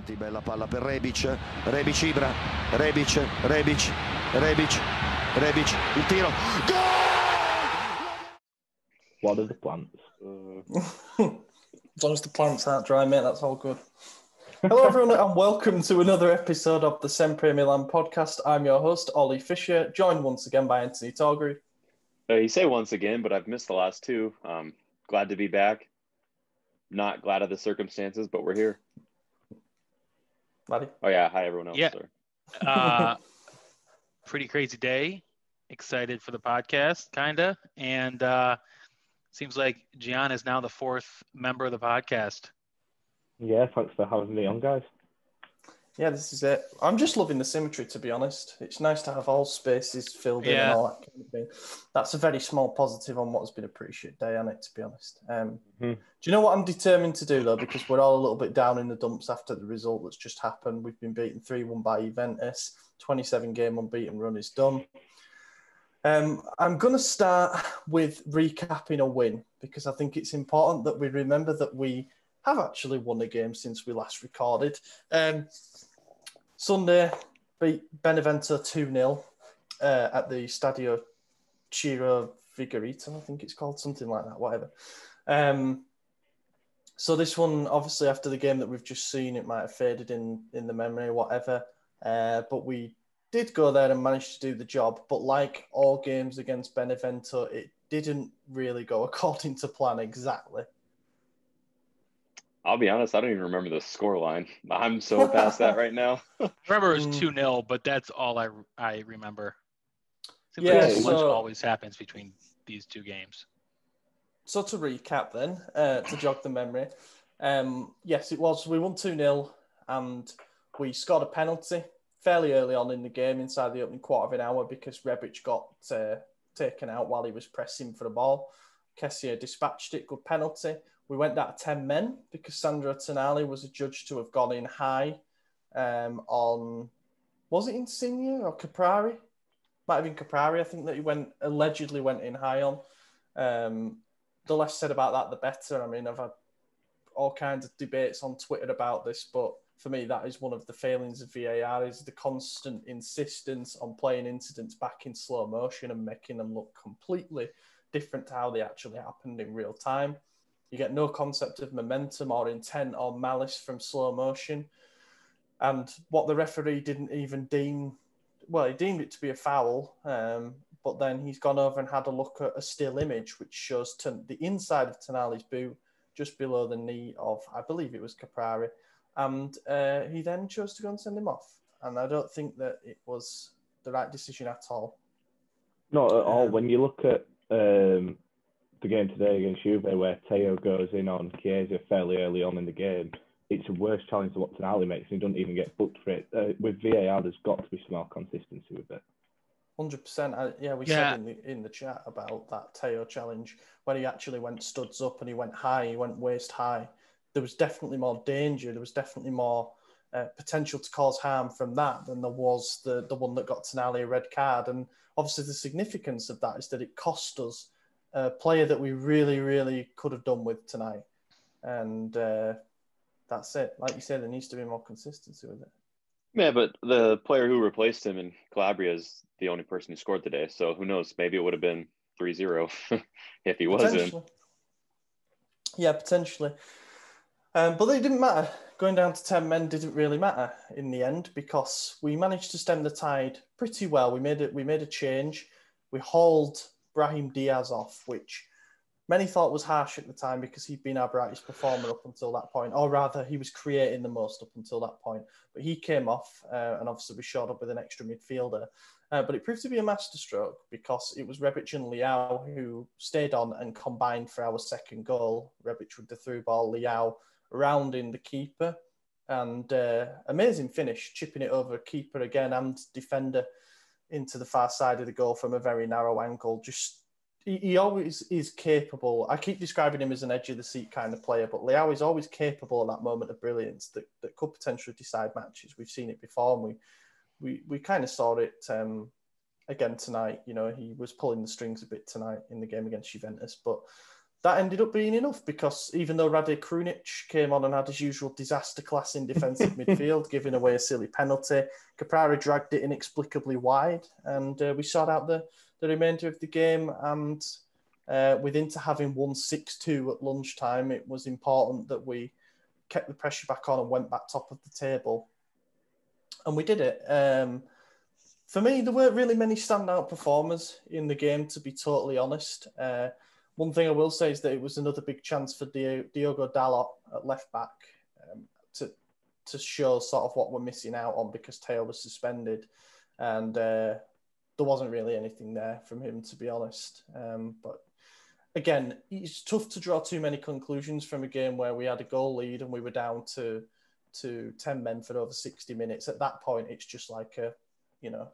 avanti, bella palla per Rebic, Rebic Ibra, Rebic, Rebic, Rebic, Rebic, il tiro, What are the plants? as long as the plants aren't dry, mate, that's all good. Hello, everyone, and welcome to another episode of the Sempre Milan podcast. I'm your host, Ollie Fisher, joined once again by Anthony Torgrude. Uh, you say once again, but I've missed the last two. Um, glad to be back. Not glad of the circumstances, but we're here. Laddie. Oh yeah, hi everyone else. Yeah. Uh, pretty crazy day. Excited for the podcast, kinda, and uh, seems like Gian is now the fourth member of the podcast. Yeah, thanks for having me on, guys. Yeah, this is it. I'm just loving the symmetry, to be honest. It's nice to have all spaces filled in and all that kind of thing. That's a very small positive on what has been a pretty shit day on it, to be honest. Um, Mhm. Do you know what I'm determined to do, though? Because we're all a little bit down in the dumps after the result that's just happened. We've been beaten 3 1 by Juventus. 27 game unbeaten run is done. Um, I'm going to start with recapping a win because I think it's important that we remember that we have actually won a game since we last recorded. Um, Sunday, beat Benevento 2 0 uh, at the Stadio Ciro Vigorito, I think it's called, something like that, whatever. Um, so this one, obviously, after the game that we've just seen, it might have faded in in the memory, whatever. Uh, but we did go there and managed to do the job. But like all games against Benevento, it didn't really go according to plan exactly. I'll be honest, I don't even remember the score line. I'm so past that right now. I remember it was Mm. 2 0, but that's all I, I remember. Seems Yeah, like so much always happens between these two games. So to recap, then, uh, to jog the memory, um, yes, it was. We won 2 0 and we scored a penalty fairly early on in the game, inside the opening quarter of an hour, because Rebic got uh, taken out while he was pressing for the ball. Kessie dispatched it, good penalty. We went that 10 men because Sandro Tonali was adjudged to have gone in high um, on, was it Insigne or Caprari? Might have been Caprari, I think that he went, allegedly went in high on. Um, the less said about that, the better. I mean, I've had all kinds of debates on Twitter about this, but for me, that is one of the failings of VAR is the constant insistence on playing incidents back in slow motion and making them look completely different to how they actually happened in real time. You get no concept of momentum or intent or malice from slow motion. And what the referee didn't even deem, well, he deemed it to be a foul, um, but then he's gone over and had a look at a still image which shows Ton- the inside of Tonali's boot just below the knee of, I believe it was Caprari. And uh, he then chose to go and send him off. And I don't think that it was the right decision at all. Not at all. Um, When you look at um, the game today against Juve, where Teo goes in on Chiesa fairly early on in the game, it's a worse challenge than what Tonali makes, and he doesn't even get booked for it. Uh, with VAR, there's got to be some more consistency with it. Hundred percent. Yeah, we Yeah. said in the in the chat about that Teo challenge where he actually went studs up and he went high, he went waist high. There was definitely more danger. There was definitely more uh, potential to cause harm from that than there was the the one that got Tonali a red card. And obviously, the significance of that is that it cost us a player that we really, really could have done with tonight. And uh, that's it. Like you said, there needs to be more consistency with it. Yeah, but the player who replaced him in Calabria is the only person who scored today. So who knows? Maybe it would have been 3-0 if he wasn't. Yeah, potentially. Um, but it didn't matter. Going down to 10 men didn't really matter in the end because we managed to stem the tide pretty well. We made it. We made a change. We hauled Brahim Diaz off, which many thought was harsh at the time because he'd been our brightest performer up until that point, or rather, he was creating the most up until that point. But he came off, uh, and obviously we showed up with an extra midfielder. Uh, but it proved to be a masterstroke because it was Rebic and Leao who stayed on and combined for our second goal. Rebic with the through ball, Leao rounding the keeper, and uh, amazing finish, chipping it over keeper again and defender into the far side of the goal from a very narrow angle. Just he, he always is capable. I keep describing him as an edge of the seat kind of player, but Leao is always capable of that moment of brilliance that, that could potentially decide matches. We've seen it before, and we we, we kind of saw it um, again tonight. You know, he was pulling the strings a bit tonight in the game against Juventus, but that ended up being enough because even though Rade Krunic came on and had his usual disaster class in defensive midfield, giving away a silly penalty, Caprari dragged it inexplicably wide, and uh, we sought out the, the remainder of the game. And uh, with Inter having won 6 2 at lunchtime, it was important that we kept the pressure back on and went back top of the table. And we did it. Um, for me, there weren't really many standout performers in the game, to be totally honest. Uh, one thing I will say is that it was another big chance for Diogo Dalot at left back um, to to show sort of what we're missing out on because Teo was suspended, and uh, there wasn't really anything there from him to be honest. Um, but again, it's tough to draw too many conclusions from a game where we had a goal lead and we were down to to ten men for over sixty minutes. At that point, it's just like a you know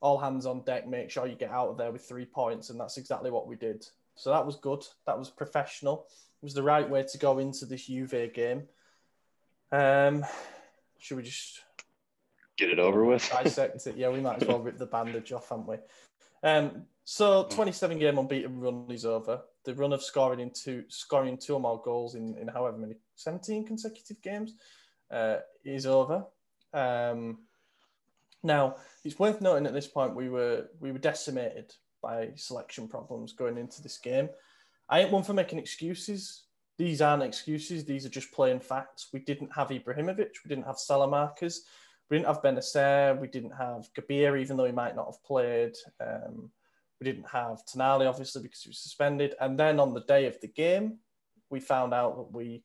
all hands on deck, make sure you get out of there with three points, and that's exactly what we did. So that was good. That was professional. It was the right way to go into this Juve game. Um, should we just get it over with? dissect it. Yeah, we might as well rip the bandage off, haven't we? Um, so 27 game unbeaten run is over. The run of scoring in two, scoring two or more goals in, in however many 17 consecutive games uh, is over. Um, now it's worth noting at this point we were we were decimated by selection problems going into this game. I ain't one for making excuses. These aren't excuses. These are just plain facts. We didn't have Ibrahimovic. We didn't have Saelemaekers. We didn't have Bennacer. We didn't have Gabbia, even though he might not have played. Um, we didn't have Tonali, obviously, because he was suspended. And then on the day of the game, we found out that we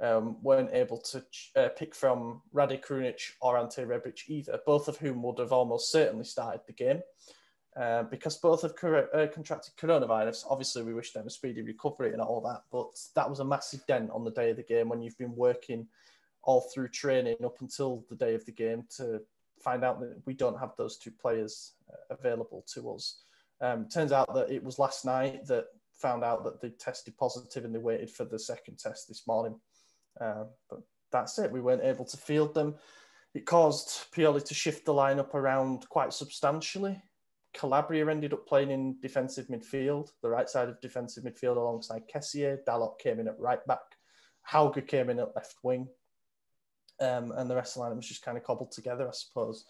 um, weren't able to uh, pick from Rade Krunic or Ante Rebic either, both of whom would have almost certainly started the game. Uh, because both have uh, contracted coronavirus. Obviously, we wish them a speedy recovery and all that, but that was a massive dent on the day of the game when you've been working all through training up until the day of the game to find out that we don't have those two players uh, available to us. Um, turns out that it was last night that found out that they tested positive and they waited for the second test this morning. Uh, but that's it. We weren't able to field them. It caused Pioli to shift the lineup around quite substantially. Calabria ended up playing in defensive midfield, the right side of defensive midfield alongside Kessié. Dalot came in at right back. Hauge came in at left wing. Um, and the rest of the line was just kind of cobbled together, I suppose.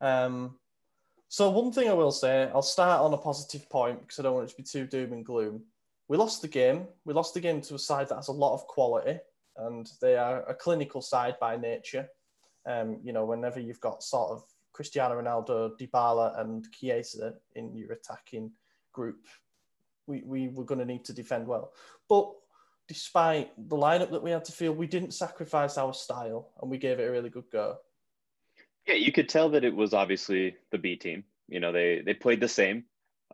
Um, so one thing I will say, I'll start on a positive point because I don't want it to be too doom and gloom. We lost the game. We lost the game to a side that has a lot of quality, and they are a clinical side by nature. Um, you know, whenever you've got sort of Cristiano Ronaldo, Dybala, and Chiesa in your attacking group, we, we were going to need to defend well. But despite the lineup that we had to field, we didn't sacrifice our style and we gave it a really good go. Yeah, you could tell that it was obviously the B team. You know, they they played the same,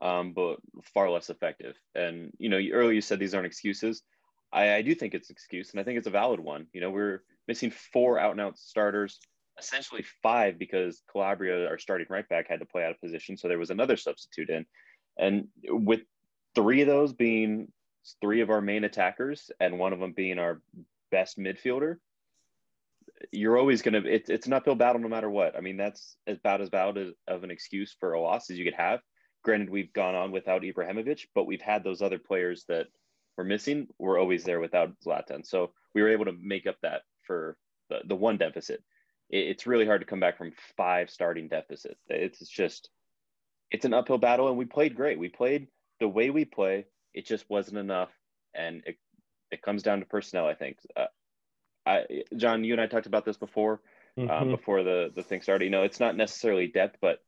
um, but far less effective. And you know, earlier you said these aren't excuses. I, I do think it's an excuse, and I think it's a valid one. You know, we're missing four out and out starters essentially five because Calabria, our starting right back, had to play out of position. So there was another substitute in. And with three of those being three of our main attackers and one of them being our best midfielder, you're always going to, it, it's an uphill battle no matter what. I mean, that's about as valid as, of an excuse for a loss as you could have. Granted, we've gone on without Ibrahimovic, but we've had those other players that were missing. We're always there without Zlatan. So we were able to make up that for the, the one deficit it's really hard to come back from five starting deficits. It's just it's an uphill battle, and we played great. We played the way we play. It just wasn't enough, and it it comes down to personnel. I think. Uh, I John, you and I talked about this before. Uh, mm-hmm. Uh, before the the thing started, you know, it's not necessarily depth, but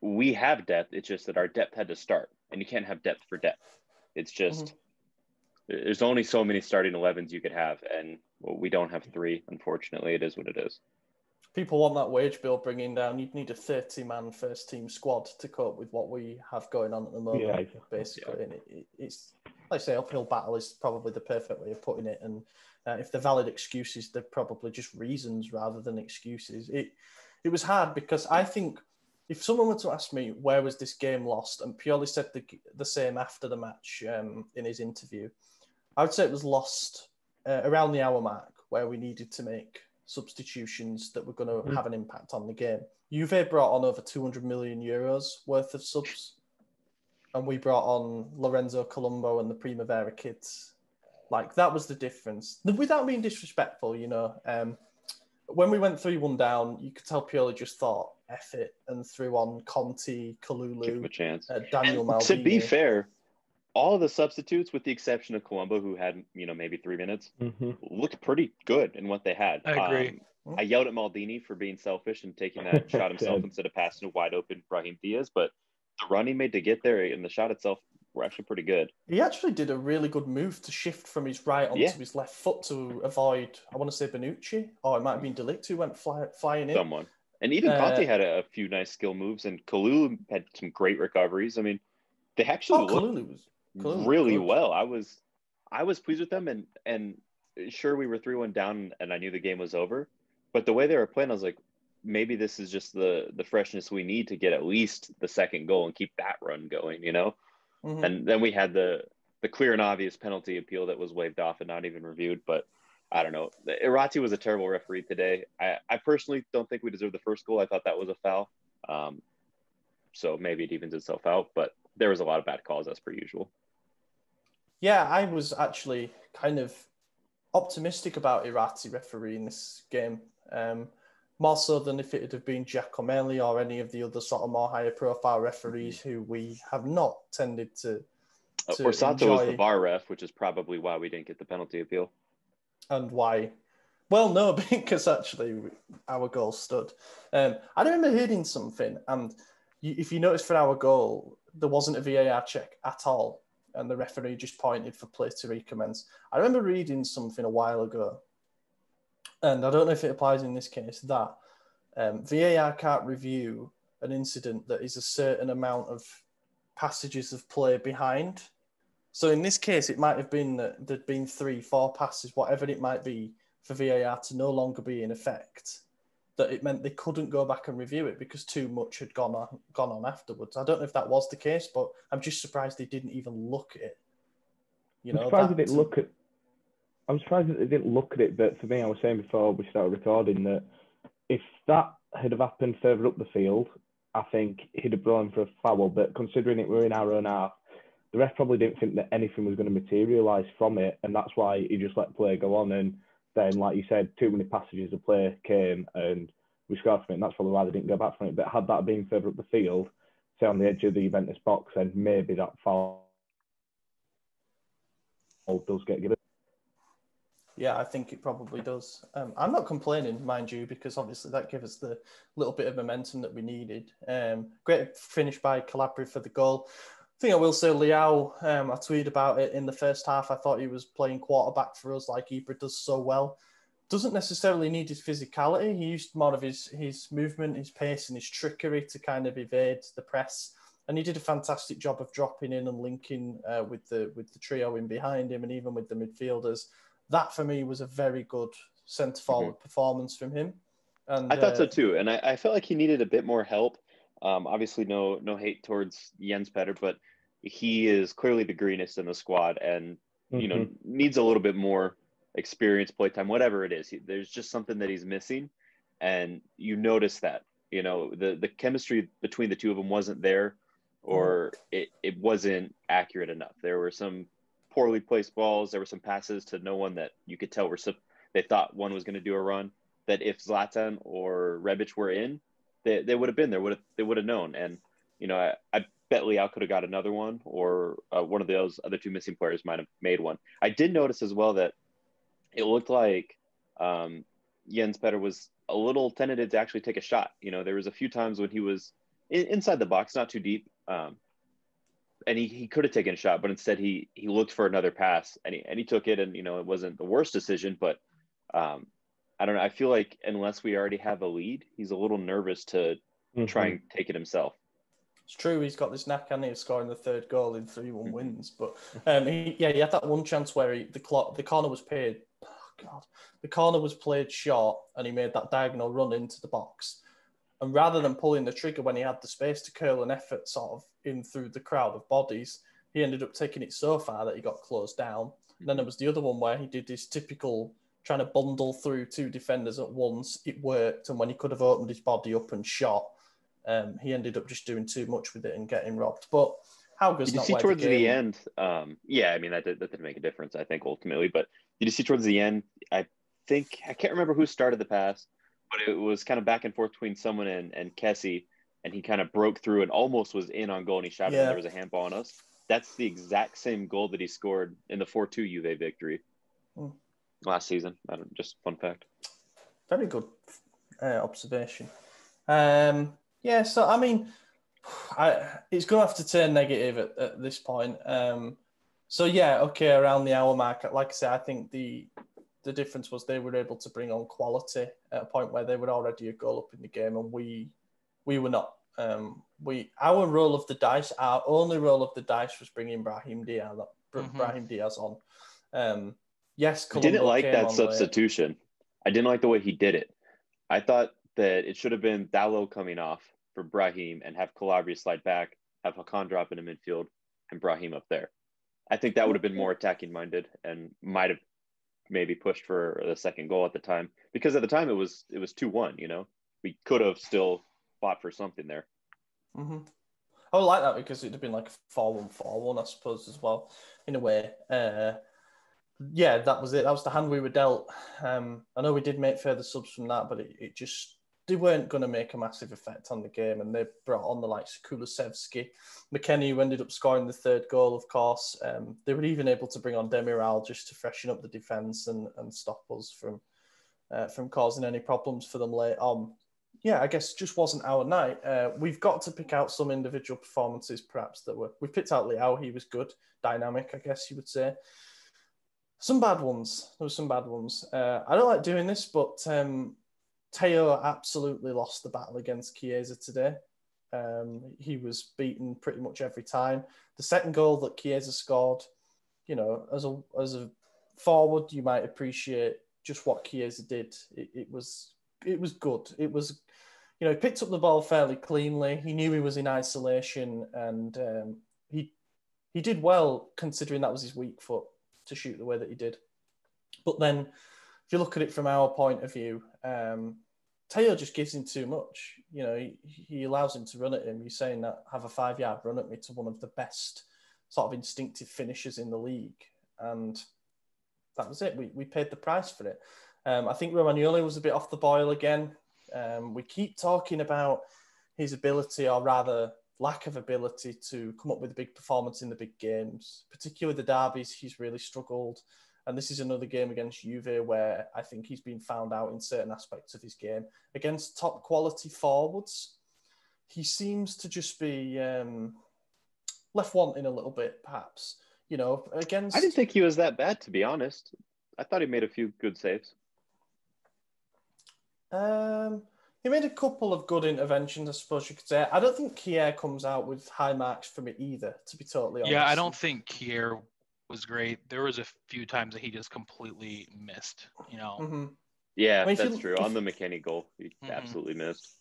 we have depth. It's just that our depth had to start, and you can't have depth for depth. It's just mm-hmm. there's only so many starting 11s you could have, and well, we don't have three. Unfortunately, it is what it is people want that wage bill bringing down, you'd need a 30 man first team squad to cope with what we have going on at the moment, yeah, basically. Yeah. And it, it, it's, like I say, uphill battle is probably the perfect way of putting it. And uh, if they're valid excuses, they're probably just reasons rather than excuses. It, it was hard because I think if someone were to ask me where was this game lost, and Pioli said the, the same after the match um, in his interview, I would say it was lost uh, around the hour mark where we needed to make substitutions that were going to mm. have an impact on the game. Juve brought on over 200 million euros worth of subs and we brought on Lorenzo Colombo and the Primavera kids. Like that was the difference. Without being disrespectful, you know, um, when we went three one down, you could tell Pioli just thought F it and threw on Conti, Kalulu, uh, Daniel And to be fair, all of the substitutes, with the exception of Colombo, who had you know maybe three minutes, hmm looked pretty good in what they had. I agree. Um, I yelled at Maldini for being selfish and taking that shot himself instead of passing a wide open Brahim Diaz, but the run he made to get there and the shot itself were actually pretty good. He actually did a really good move to shift from his right onto Yeah. his left foot to avoid, I want to say Bonucci, or it might have been De Ligt who went fly, flying in. Someone. And even Uh, Conti had a, a few nice skill moves, and Kalulu had some great recoveries. I mean, they actually Oh, looked Kalulu was Was really good. well. I was, I was pleased with them, and and sure we were three one down, and I knew the game was over, but the way they were playing, I was like, maybe this is just the the freshness we need to get at least the second goal and keep that run going, you know. Mhm. And then we had the the clear and obvious penalty appeal that was waved off and not even reviewed, but. I don't know. Irrati was a terrible referee today. I, I personally don't think we deserved the first goal. I thought that was a foul. Um, so maybe it evens itself out, but there was a lot of bad calls as per usual. Yeah, I was actually kind of optimistic about Irrati refereeing this game, um, more so than if it had have been Giacomelli or any of the other sort of more higher profile referees who we have not tended to. Uh, to Orsato was the enjoy. VAR ref, which is probably why we didn't get the penalty appeal. and why. Well, no, because actually our goal stood. Um, I remember hearing something, and you, if you notice for our goal, there wasn't a VAR check at all, and the referee just pointed for play to recommence. I remember reading something a while ago, and I don't know if it applies in this case that um, VAR can't review an incident that is a certain amount of passages of play behind. So in this case, it might have been that there'd been three, four passes, whatever it might be, for VAR to no longer be in effect. That it meant they couldn't go back and review it because too much had gone on gone on afterwards. I don't know if that was the case, but I'm just surprised they didn't even look at it. You I'm know, surprised that- they didn't look at. I'm surprised that they didn't look at it, but for me, I was saying before we started recording that if that had have happened further up the field, I think he'd have blown for a foul. But considering it were in our own half, the ref probably didn't think that anything was going to materialise from it, and that's why he just let play go on. And then, like you said, too many passages of play came, and we scored from it, and that's probably why they didn't go back from it. But had that been further up the field, say on the edge of the Juventus box, then maybe that foul does get given. Yeah, I think it probably does. Um, I'm not complaining, mind you, because obviously that gave us the little bit of momentum that we needed. Um, great finish by Calabria for the goal. I think I will say Leao, um, I tweeted about it in the first half. I thought he was playing quarterback for us like Ibra does so well. Doesn't necessarily need his physicality. He used more of his, his movement, his pace, and his trickery to kind of evade the press. And he did a fantastic job of dropping in and linking uh, with the with the trio in behind him, and even with the midfielders that for me was a very good centre forward performance from him. And I thought so uh, too, and I, I felt like he needed a bit more help. Um, obviously, no no hate towards Jens Petter, but he is clearly the greenest in the squad, and you know needs a little bit more experience, playtime, whatever it is. He, there's just something that he's missing, and you notice that. You know the the chemistry between the two of them wasn't there, or it, it wasn't accurate enough. There were some poorly placed balls. There were some passes to no one that you could tell were they thought one was going to do a run. That if Zlatan or Rebic were in, they, they would have been there. Would have they would have known. And you know, I, I bet Leao could have got another one, or uh, one of those other two missing players might have made one. I did notice as well that it looked like um, Jens Petter was a little tentative to actually take a shot. You know, there was a few times when he was in, inside the box, not too deep, um, and he, he could have taken a shot, but instead he he looked for another pass and he and he took it, and you know it wasn't the worst decision, but um, I don't know. I feel like unless we already have a lead, he's a little nervous to Mhm. try and take it himself. It's true he's got this knack and he's scoring the third goal in three Mm-hmm. one wins. But um, he, yeah, he had that one chance where he, the clock, the corner was paid. Oh God, the corner was played short, and he made that diagonal run into the box. And rather than pulling the trigger when he had the space to curl an effort sort of in through the crowd of bodies, he ended up taking it so far that he got closed down. And then there was the other one where he did his typical trying to bundle through two defenders at once. It worked, and when he could have opened his body up and shot, um, he ended up just doing too much with it and getting robbed. But Hauge's Did you see towards the, game. end? Um, yeah, I mean that did, that didn't make a difference, I think, ultimately. But did you see towards the end? I think I can't remember who started the pass, but it was kind of back and forth between someone and and Kessie, and he kind of broke through and almost was in on goal, and he shot it, and there was a handball on us. That's the exact same goal that he scored in the four two Juve victory Hmm. Last season. I don't, just fun fact. Very good uh, observation. Um, yeah, so I mean, I, it's going to have to turn negative at, at this point. Um, so yeah, okay, around the hour mark, like I said, I think the the difference was they were able to bring on quality at a point where they were already a goal up in the game, and we we were not. Um, we our roll of the dice, our only roll of the dice was bringing Brahim Diaz, Mhm. Brahim Diaz on. Um, yes, I didn't like that late. substitution. I didn't like the way he did it. I thought that it should have been Dalot coming off for Brahim and have Calabria slide back, have Hakan drop into midfield, and Brahim up there. I think that would have been more attacking minded and might have maybe pushed for the second goal at the time because at the time it was it was two one. You know, we could have still fought for something there. hmm I would like that because it'd have been like 4 1 4 1, I suppose, as well, in a way. Uh, yeah, that was it. That was the hand we were dealt. Um, I know we did make further subs from that, but it, it just, they weren't going to make a massive effect on the game. And they brought on the likes of Kulusevski, McKennie, who ended up scoring the third goal, of course. Um, they were even able to bring on Demiral just to freshen up the defence and, and stop us from. Uh, from causing any problems for them late on yeah, I guess just wasn't our night. Uh, we've got to pick out some individual performances, perhaps that were. We picked out Leao. He was good, dynamic, I guess you would say. Some bad ones. There were some bad ones. Uh, I don't like doing this, but um, Teo absolutely lost the battle against Chiesa today. Um, he was beaten pretty much every time. The second goal that Chiesa scored, you know, as a as a forward, you might appreciate just what Chiesa did. It, it was it was good. It was, you know, he picked up the ball fairly cleanly. He knew he was in isolation, and um, he he did well considering that was his weak foot to shoot the way that he did. But then, if you look at it from our point of view, um, Teo just gives him too much. You know, he, he allows him to run at him. He's saying that have a five yard run at me to one of the best sort of instinctive finishers in the league, and that was it. We we paid the price for it. Um, I think Romagnoli was a bit off the boil again. Um, we keep talking about his ability, or rather lack of ability, to come up with a big performance in the big games, particularly the derbies. He's really struggled. And this is another game against Juve where I think he's been found out in certain aspects of his game. Against top quality forwards, he seems to just be um, left wanting a little bit, perhaps. You know, against. I didn't think he was that bad, to be honest. I thought he made a few good saves. Um, he made a couple of good interventions, I suppose you could say. I don't think Kjaer comes out with high marks for me either, to be totally honest. Yeah, I don't think Kjaer was great. There was a few times that he just completely missed. You know, hmm Yeah, I mean, if you- that's true. if- On the McKennie goal, he Mhm. absolutely missed.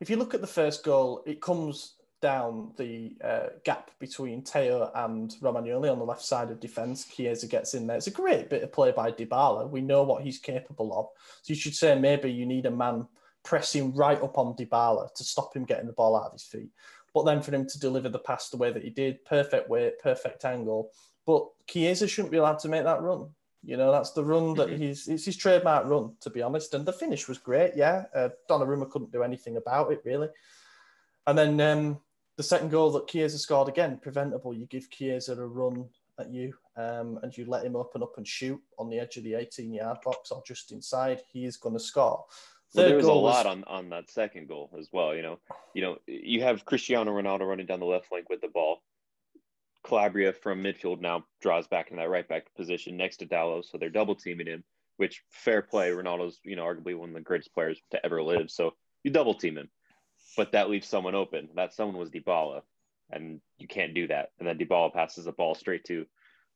If you look at the first goal, it comes down the uh, gap between Teo and Romagnoli on the left side of defence. Chiesa gets in there. It's a great bit of play by Dybala. We know what he's capable of. So you should say maybe you need a man pressing right up on Dybala to stop him getting the ball out of his feet. But then for him to deliver the pass the way that he did, perfect weight, perfect angle. But Chiesa shouldn't be allowed to make that run. You know, that's the run that Mhm. he's, it's his trademark run, to be honest. And the finish was great, yeah. Uh, Donnarumma couldn't do anything about it, really. And then um, the second goal that Chiesa scored again, preventable. You give Chiesa a run at you um, and you let him open up and shoot on the edge of the 18 yard box or just inside. He is going to score. Well, there was a lot on, on that second goal as well. You know, you know, you have Cristiano Ronaldo running down the left flank with the ball. Calabria from midfield now draws back in that right back position next to Dalot, so they're double teaming him. Which fair play, Ronaldo's you know arguably one of the greatest players to ever live. So you double team him, but that leaves someone open. That someone was Dybala, and you can't do that. And then Dybala passes the ball straight to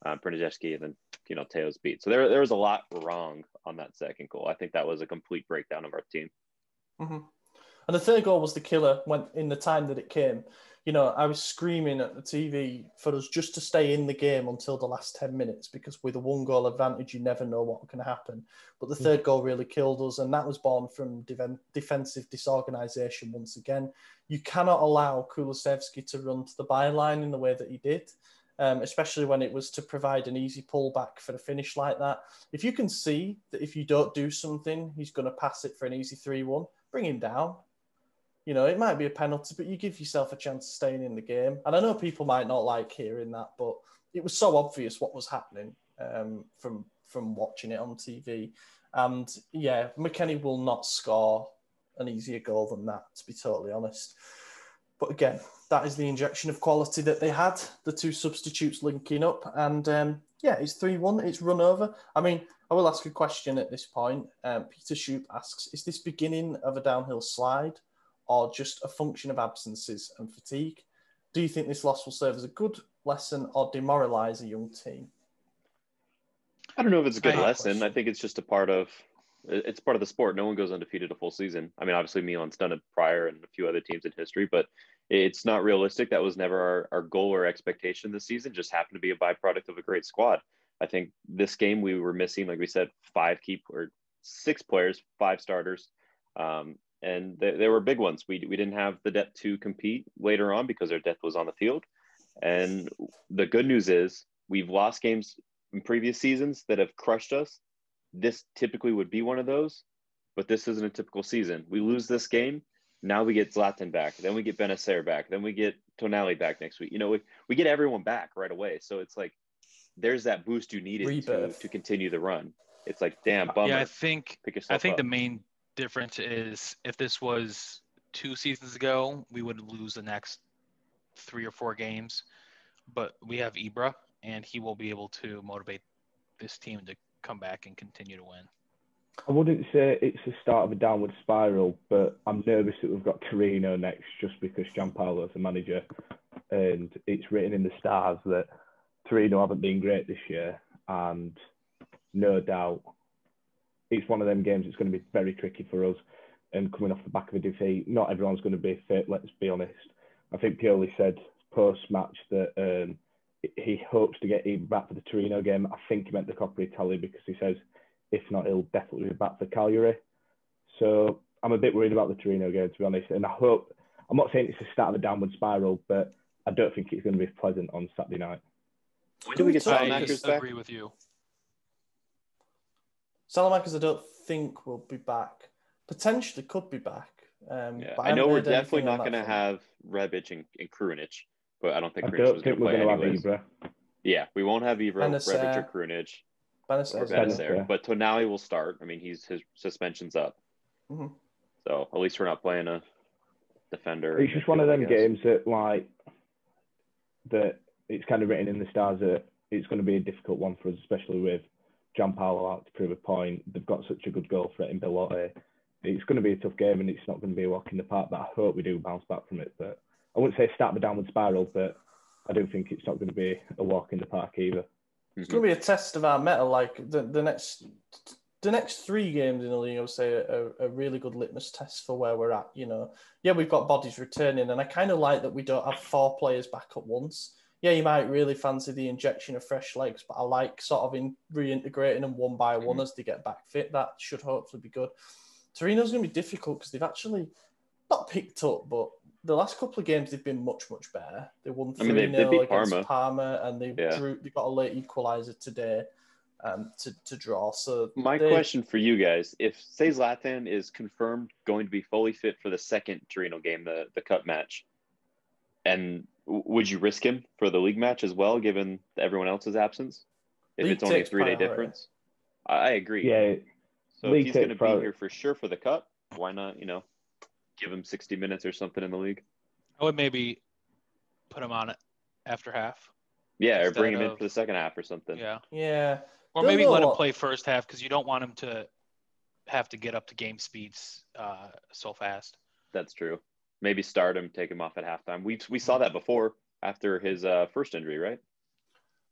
um, Prnjevski, and then you know Teo's beat. So there there was a lot wrong on that second goal. I think that was a complete breakdown of our team. hmm And the third goal was the killer when in the time that it came. you know, I was screaming at the TV for us just to stay in the game until the last 10 minutes because with a one goal advantage, you never know what can happen. But the third goal really killed us, and that was born from de- defensive disorganisation once again. You cannot allow Kulusevski to run to the byline in the way that he did. Um, especially when it was to provide an easy pullback for the finish like that. If you can see that if you don't do something, he's going to pass it for an easy 3 1, bring him down you know, it might be a penalty, but you give yourself a chance of staying in the game. And I know people might not like hearing that, but it was so obvious what was happening um, from from watching it on TV. And yeah, McKennie will not score an easier goal than that, to be totally honest. But again, that is the injection of quality that they had. The two substitutes linking up, and um, yeah, it's three one. It's run over. I mean, I will ask a question at this point. Um, Peter Shoop asks: Is this beginning of a downhill slide? or just a function of absences and fatigue? Do you think this loss will serve as a good lesson or demoralise a young team? I don't know if it's a good I- lesson. I think it's just a part of it's part of the sport. No one goes undefeated a full season. I mean, obviously Milan's done it prior and a few other teams in history, but it's not realistic. That was never our, our goal or expectation this season. Just happened to be a byproduct of a great squad. I think this game we were missing, like we said, five key or six players, five starters. Um, and they, they were big ones. We, we didn't have the depth to compete later on because our depth was on the field. And the good news is we've lost games in previous seasons that have crushed us. This typically would be one of those, but this isn't a typical season. We lose this game. Now we get Zlatan back. Then we get Bennacer back. Then we get Tonali back next week. You know, we, we get everyone back right away. So it's like there's that boost you needed to, Rebirth. to continue the run. It's like, damn, bummer. Yeah, I think Pick I think up. the main difference is if this was two seasons ago, we would lose the next three or four games. But we have Ibra, and he will be able to motivate this team to come back and continue to win. I wouldn't say it's the start of a downward spiral, but I'm nervous that we've got Torino next just because Giampaolo's the manager and it's written in the stars that Torino haven't been great this year and no doubt it's one of them games that's going to be very tricky for us and coming off the back of a defeat, not everyone's going to be fit, let's be honest. I think Pioli said post-match that um, he hopes to get Ibra back for the Torino game. I think he meant the Coppa Italia because he says if not, he'll definitely be back for Cagliari. So I'm a bit worried about the Torino game, to be honest. And I hope, I'm not saying it's the start of a downward spiral, but I don't think it's going to be pleasant on Saturday night. When do we get Can we I talk- Saelemaekers back? agree with you. Saelemaekers, I don't think will be back. Potentially could be back. Um, Yeah, but I know we're definitely not going to have Rebic and, and Krunic, but I don't think I Krunic don't was think going to we're play going to have. Ibra. Yeah, we won't have Ibra, Bennacer. Rebic, or Krunic, Bennacer, or is there. Bennacer. Bennacer, but Tonali will start. I mean, he's his suspension's up, Mhm. so at least we're not playing a defender. It's just one of them games that, like, that it's kind of written in the stars that it's going to be a difficult one for us, especially with Giampaolo out to prove a point. They've got such a good goal threat in Belotti. It's going to be a tough game and it's not going to be a walk in the park, but I hope we do bounce back from it. But I wouldn't say start the downward spiral, but I don't think it's not going to be a walk in the park either. It's going to be a test of our metal. Like the, the next the next three games in the league, I would say are a really good litmus test for where we're at. You know, yeah, we've got bodies returning, and I kind of like that we don't have four players back at once. Yeah, you might really fancy the injection of fresh legs, but I like sort of in reintegrating them one by one mm-hmm. as they get back fit. That should hopefully be good. Torino's going to be difficult because they've actually not picked up, but the last couple of games they've been much much better. They won I mean, they- they 0 beat against Parma. Parma, and they Yeah. drew. They got a late equaliser today um, to to draw. So My they- question for you guys: If say Zlatan is confirmed going to be fully fit for the second Torino game, the the cup match, and would you risk him for the league match as well, given everyone else's absence? If League it's only a takes three day difference, I, I agree. Yeah, So league if he's going to be here for sure for the cup, why not? You know, give him sixty minutes or something in the league. I would maybe put him on it after half. Yeah, or bring him in for the second half or something. Yeah. yeah, Or Don't maybe let him play first half because you don't want him to have to get up to game speeds uh, so fast. That's true. Maybe start him, take him off at halftime. We we saw that before after his uh, first injury, right?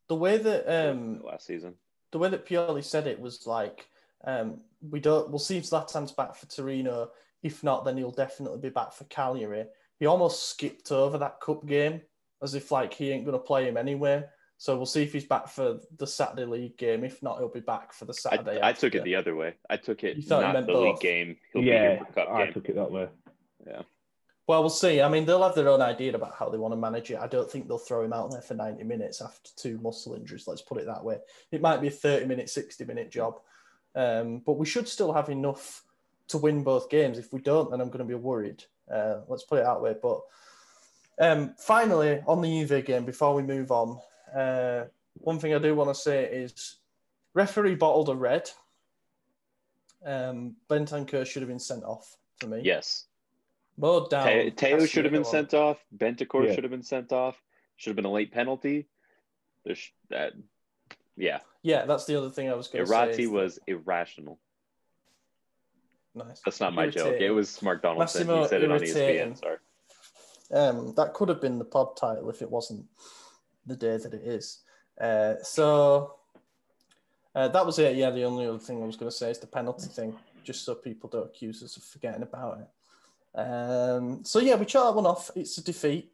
the way that um, last season. the way that Pioli said it was like, um, we don't. We'll see if Zlatan's back for Torino. If not, then he'll definitely be back for Cagliari. he almost skipped over that cup game as if like he ain't going to play him anyway. So we'll see if he's back for the Saturday league game. If not, he'll be back for the Saturday. I, I took it the other way. I took You it thought you not meant the both? league game. He'll be yeah, here for cup I game. took it that way. Yeah. Well, we'll see. I mean, they'll have their own idea about how they want to manage it. I don't think they'll throw him out there for 90 minutes after two muscle injuries. Let's put it that way. It might be a 30 minute, 60 minute job. Um, but we should still have enough to win both games. If we don't, then I'm going to be worried. Uh, let's put it that way. But um, finally, on the Juve game, before we move on, uh, one thing I do want to say is referee bottled a red. Um, Bentancur should have been sent off for me. Yes. Mowed down. Te- Teo should have been Castiel. sent off. Bentancur Yeah. should have been sent off. Should have been a late penalty. There's that. Yeah, Yeah, that's the other thing I was going to say. Irrati was irrational. Nice. That's not my joke. It was Mark Donaldson. Massimo he said it on. ESPN. Sorry. Um, that could have been the pod title if it wasn't the day that it is. Uh, so uh, that was it. Yeah, the only other thing I was going to say is the penalty thing, just so people don't accuse us of forgetting about it. Um, so yeah, we chat that one off. It's a defeat.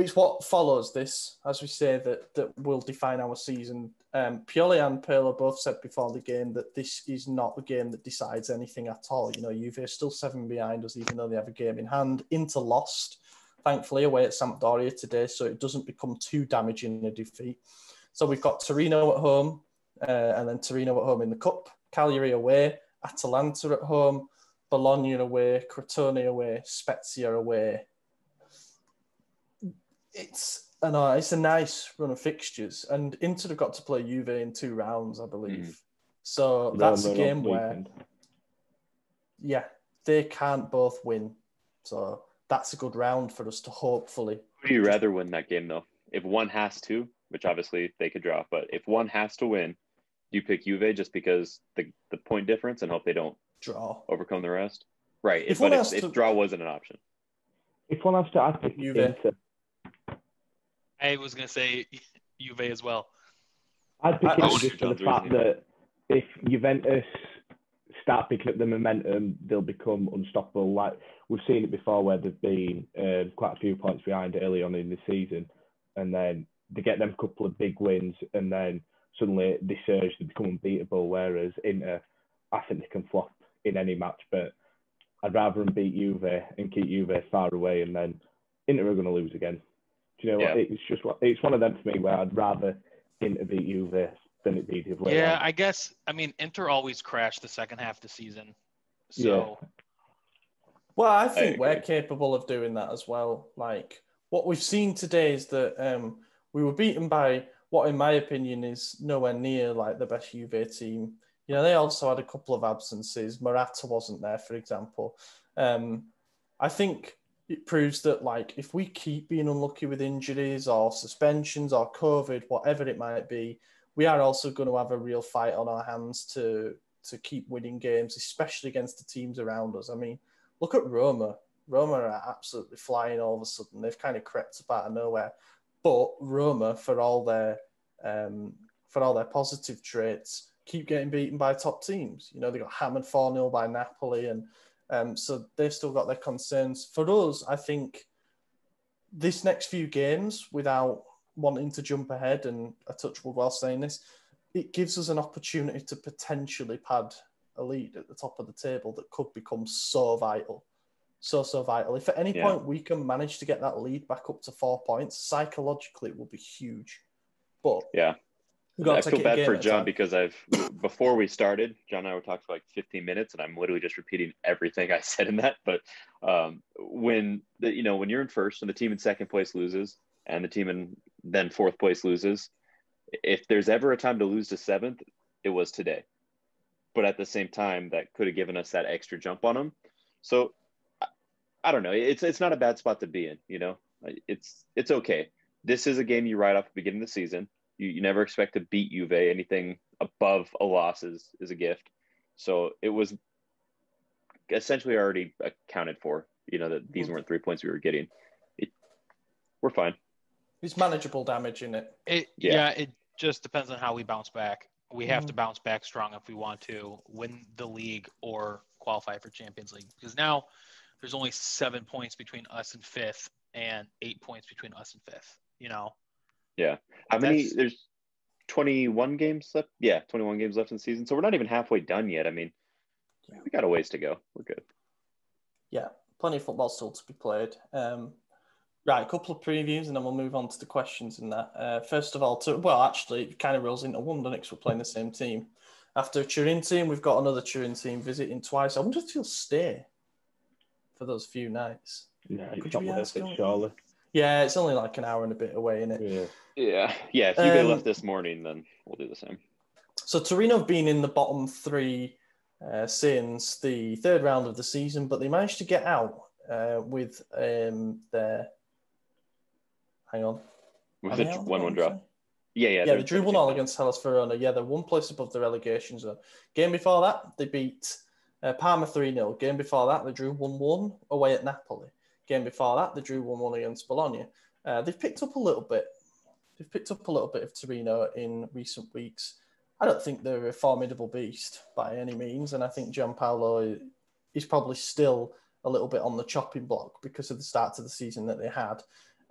It's what follows this, as we say, that that will define our season. Um, Pioli and Pirlo both said before the game that this is not a game that decides anything at all. You know, Juve are still seven behind us, even though they have a game in hand. Inter lost, thankfully, away at Sampdoria today, so it doesn't become too damaging a defeat. So we've got Torino at home, uh, and then Torino at home in the cup, Cagliari away, Atalanta at home, Bologna away, Crotone away, Spezia away. It's I know it's a nice run of fixtures, and Inter have got to play Juve in two rounds, I believe. Mhm. So that's a game where weekend. yeah, they can't both win. So that's a good round for us to hopefully. Who do you rather win that game though? If one has to, which obviously they could draw, but if one has to win, do you pick Juve just because the the point difference and hope they don't Draw. overcome the rest? Right. If If, one but has if, to- if draw wasn't an option. If one has to, I pick Juve. Inter. I was gonna say Juve as well. I'd pick I- it I just for the fact reasoning. that if Juventus start picking up the momentum, they'll become unstoppable. Like we've seen it before, where they've been um, quite a few points behind early on in the season, and then they get them a couple of big wins, and then suddenly they surge, they become unbeatable. Whereas Inter, I think they can flop in any match, but I'd rather them beat Juve and keep Juve far away, and then Inter are going to lose again. Do you know what? Yeah. It's just what it's one of them for me where I'd rather Inter beat Juve than it be the other way Yeah, around. I guess. I mean, Inter always crash the second half of the season. So Well, I think we're capable of doing that as well. Like what we've seen today is that um, we were beaten by what, in my opinion, is nowhere near like the best Juve team. You know, they also had a couple of absences. Morata wasn't there, for example. Um, I think it proves that like if we keep being unlucky with injuries or suspensions or COVID, whatever it might be, we are also going to have a real fight on our hands to to keep winning games, especially against the teams around us. I mean, look at Roma. Roma are absolutely flying all of a sudden. They've kind of crept up out of nowhere. But Roma, for all their um, for all their positive traits, keep getting beaten by top teams. You know, they got hammered 4 0 by Napoli, and um, so they've still got their concerns. For us, I think this next few games, without wanting to jump ahead and a touch wood while saying this, it gives us an opportunity to potentially pad a lead at the top of the table that could become so vital. So, so vital. If at any Yeah. point we can manage to get that lead back up to four points, psychologically it will be huge. But Yeah. I feel take it a bad for John because I've before we started, John and I were talking for like 15 minutes, and I'm literally just repeating everything I said in that. But um, when the, you know when you're in first and the team in second place loses, and the team in then fourth place loses, if there's ever a time to lose to seventh, it was today. But at the same time, that could have given us that extra jump on them. So I, I don't know. It's it's not a bad spot to be in. You know, it's it's okay. This is a game you write off at the beginning of the season. You, you never expect to beat Juve. Anything above a loss is, is a gift. So it was essentially already accounted for, you know, that these Mhm. weren't three points we were getting. It, we're fine. It's manageable damage in it. it Yeah. yeah. it just depends on how we bounce back. We have Mhm. to bounce back strong if we want to win the league or qualify for Champions League. Because now there's only seven points between us and fifth, and eight points between us and fifth. You know, Yeah. How many? That's- There's 21 games left. Yeah, 21 games left in the season. So we're not even halfway done yet. I mean, we got a ways to go. We're good. Yeah, plenty of football still to be played. Um, right, a couple of previews, and then we'll move on to the questions in that. Uh, first of all, to well, actually, it kind of rolls into one, doesn't it? 'cause we're playing the same team. After Turin team, we've got another Turin team visiting twice. I wonder if he'll stay for those few nights. No, Could you not be worth asking- it, surely. Yeah, it's only like an hour and a bit away, isn't it? Yeah. Yeah. Yeah. If you Um, left this morning, then we'll do the same. So Torino have been in the bottom three uh, since the third round of the season, but they managed to get out uh, with um, their. Hang on. With Are a they out of the one-one draw. Yeah. Yeah. Yeah, they're drew one 17 all against Hellas Verona. Yeah, they're one place above the relegation zone. Game before that, they beat uh, Parma 3 0. Game before that, they drew 1 1 away at Napoli. Game before that, they drew 1 1 against Bologna. Uh, they've picked up a little bit. They've picked up a little bit of Torino in recent weeks. I don't think they're a formidable beast by any means, and I think Giampaolo is probably still a little bit on the chopping block because of the start to the season that they had.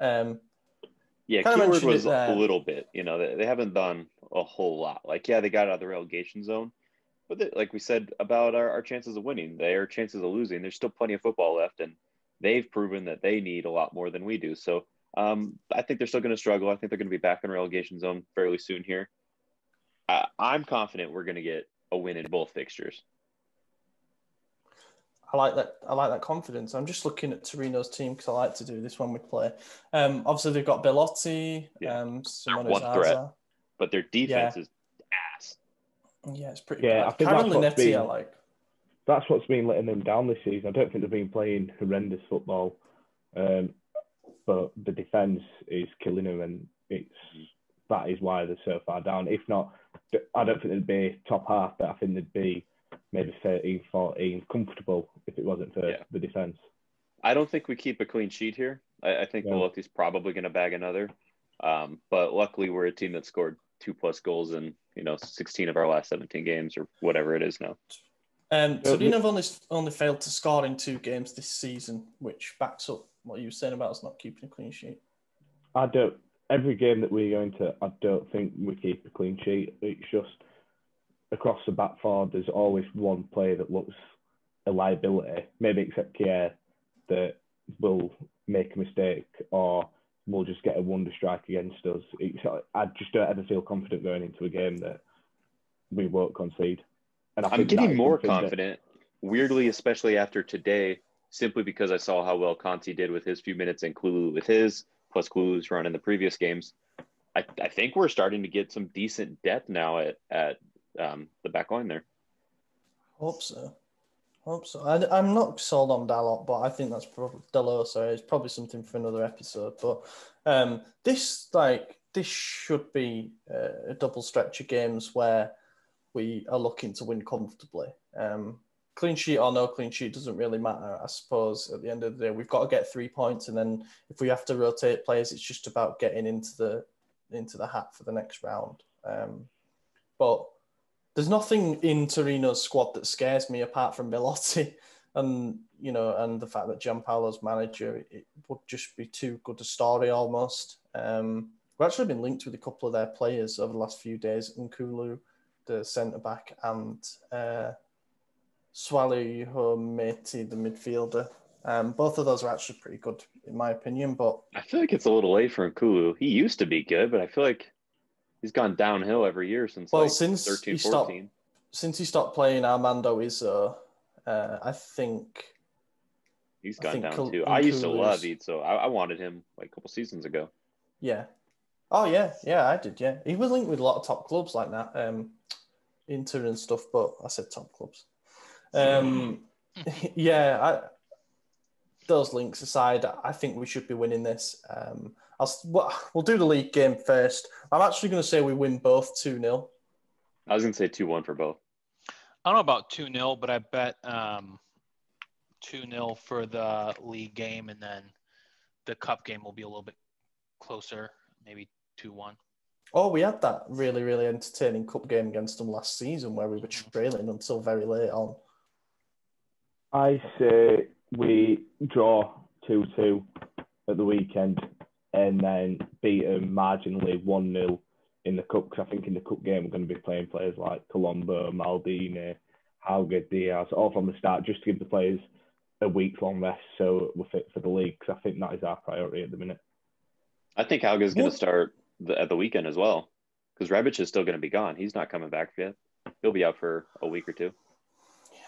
Um, Yeah, keyword was a little bit. You know, they, they haven't done a whole lot. Like, yeah, they got out of the relegation zone, but they, like we said about our, our chances of winning, their chances of losing, there's still plenty of football left, and they've proven that they need a lot more than we do. So, um, I think they're still going to struggle. I think they're going to be back in relegation zone fairly soon here. I, I'm confident we're going to get a win in both fixtures. I like that. I like that confidence. I'm just looking at Torino's team because I like to do this when we play. Um, obviously they've got Belotti, Yeah. um, Simone one Zaza. threat. But their defense Yeah. is ass. Yeah, it's pretty Yeah, bad. I think Karen that's what's I like. That's what's been letting them down this season. I don't think they've been playing horrendous football, um, but the defence is killing them, and it's that is why they're so far down. If not, I don't think they'd be top half, but I think they'd be maybe 13, 14, comfortable if it wasn't for Yeah. the defence. I don't think we keep a clean sheet here. I, I think Yeah. Belotti's probably going to bag another. Um, but luckily, we're a team that scored two plus goals in you know 16 of our last 17 games or whatever it is now. Um, Torino have only only failed to score in two games this season, which backs up what you were saying about us not keeping a clean sheet. I don't. Every game that we're going to, I don't think we keep a clean sheet. It's just across the back four. There's always one player that looks a liability, maybe except Kjaer, that will make a mistake or will just get a wonder strike against us. It's, I just don't ever feel confident going into a game that we won't concede. And I I'm getting more something that- confident, weirdly, especially after today, simply because I saw how well Conti did with his few minutes and Kulu with his, plus Kulu's run in the previous games. I, I think we're starting to get some decent depth now at, at um, the back line there. Hope so. Hope so. I, am not sold on Dalot, but I think that's probably Dalot. Sorry, it's probably something for another episode. But um, this, like, this should be uh, a double stretch of games where we are looking to win comfortably. Um, clean sheet or no clean sheet doesn't really matter. I suppose at the end of the day, we've got to get three points, and then if we have to rotate players, it's just about getting into the into the hat for the next round. Um, but there's nothing in Torino's squad that scares me apart from Belotti and you know and the fact that Giampaolo's manager it would just be too good a story almost. Um, we've actually been linked with a couple of their players over the last few days, in Nkoulou, the centre back, and uh, Soualiho Meité, the midfielder. Um, both of those are actually pretty good in my opinion, but I feel like it's a little late for Nkoulou. He used to be good, but I feel like he's gone downhill every year since Well, like since 13, he stopped- 14. since he stopped playing Armando Izzo, uh, I think he's gone down Kul- too. I used to love Izzo. I, I wanted him like a couple seasons ago. Yeah. Oh yeah, yeah, I did. Yeah, he was linked with a lot of top clubs like that, um, Inter and stuff. But I said top clubs. Um, yeah, I, those links aside, I think we should be winning this. Um, I'll well, we'll do the league game first. I'm actually going to say we win both two 0 I was gonna say two one for both. I don't know about 2 0, but I bet um, 2 0 for the league game, and then the cup game will be a little bit closer, maybe 2 1. Oh, we had that really, really entertaining cup game against them last season where we were trailing until very late on. I say we draw 2 2 at the weekend and then beat them marginally 1 0 in the cup. Because I think in the cup game, we're going to be playing players like Colombo, Maldini, Hauge, Diaz, all from the start, just to give the players a week long rest so we're fit for the league. Because I think that is our priority at the minute. I think Hauge's going to start the, at the weekend as well because Rebic is still going to be gone. He's not coming back yet. He'll be out for a week or two.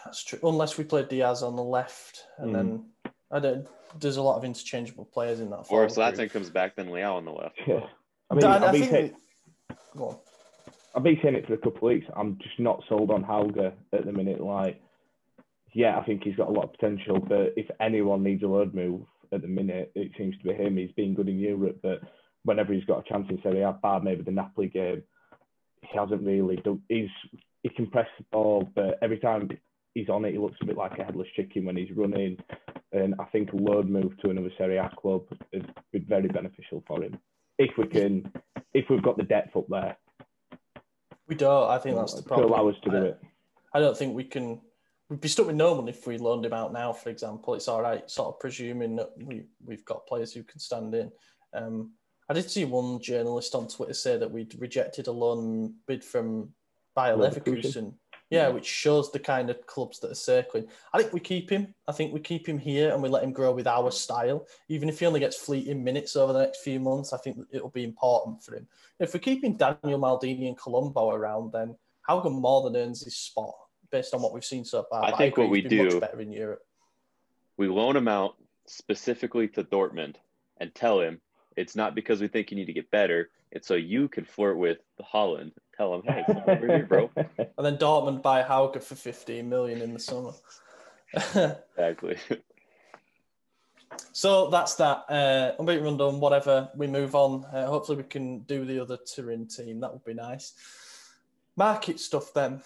That's true. Unless we play Diaz on the left, and Mm. then I don't. There's a lot of interchangeable players in that. Or if forward Zlatan comes back, then Leao on the left. Yeah. I mean, Dan, I've I been, think saying, Go on. I've been saying it for a couple of weeks. I'm just not sold on Hauge at the minute. Like, yeah, I think he's got a lot of potential, but if anyone needs a road move at the minute, it seems to be him. He's been good in Europe, but whenever he's got a chance in Serie A, bar maybe the Napoli game, he hasn't really done. He's he can press the ball, but every time he's on it, he looks a bit like a headless chicken when he's running. And I think a load move to another Serie A club would be very beneficial for him if we can, if we've got the depth up there We don't. I think that's the to problem. allow us to do I- it. I don't think we can. We'd be stuck with no one if we loaned him out now. For example, it's all right, sort of presuming that we we've got players who can stand in. Um, I did see one journalist on Twitter say that we'd rejected a loan bid from Bayer Leverkusen. Leverkusen. Yeah, which shows the kind of clubs that are circling. I think we keep him. I think we keep him here and we let him grow with our style. Even if he only gets fleeting minutes over the next few months, I think it'll be important for him. If we're keeping Daniel Maldini and Colombo around, then how Hauge more than earns his spot based on what we've seen so far. I But think agree what we he's been do- much better in Europe. We loan him out specifically to Dortmund and tell him it's not because we think you need to get better. It's so you can flirt with Holland. Tell him, hey, over here, bro. And then Dortmund buy Hauge for 15 million in the summer. Exactly. so that's that. Uh, unbeaten rundown, whatever. We move on. Uh, hopefully, we can do the other Turin team. That would be nice. Market stuff then.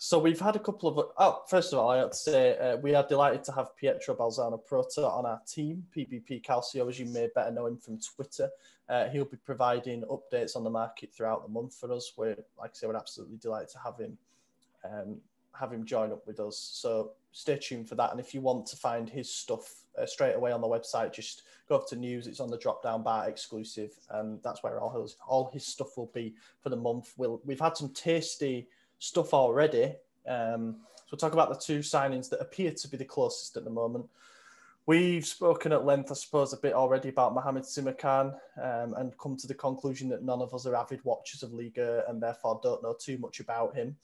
So we've had a couple of. Oh, first of all, I have to say uh, we are delighted to have Pietro Balzano Proto on our team. PBP Calcio, as you may better know him from Twitter. Uh, he'll be providing updates on the market throughout the month for us. We're, like I say, we're absolutely delighted to have him um, have him join up with us. So stay tuned for that. And if you want to find his stuff uh, straight away on the website, just go up to news. It's on the drop down bar exclusive, and that's where all his all his stuff will be for the month. We'll we've had some tasty stuff already. Um, so we'll talk about the two signings that appear to be the closest at the moment. We've spoken at length, I suppose, a bit already about Mohamed Simakan um, and come to the conclusion that none of us are avid watchers of Liga and therefore don't know too much about him.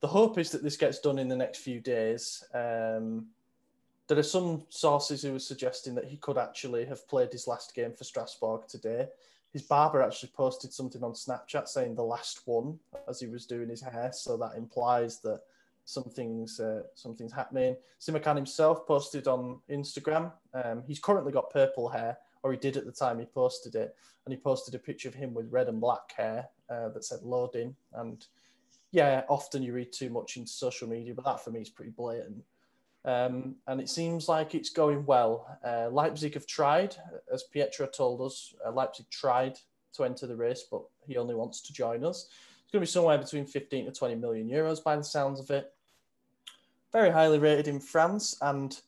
The hope is that this gets done in the next few days. Um, there are some sources who are suggesting that he could actually have played his last game for Strasbourg today. His barber actually posted something on Snapchat saying the last one as he was doing his hair, so that implies that something's uh, something's happening. Simakan himself posted on Instagram. Um, he's currently got purple hair, or he did at the time he posted it, and he posted a picture of him with red and black hair uh, that said loading. And yeah, often you read too much into social media, but that for me is pretty blatant. Um, and it seems like it's going well. Uh, Leipzig have tried, as Pietro told us. Uh, Leipzig tried to enter the race, but he only wants to join us. It's going to be somewhere between 15 to 20 million euros by the sounds of it. Very highly rated in France. And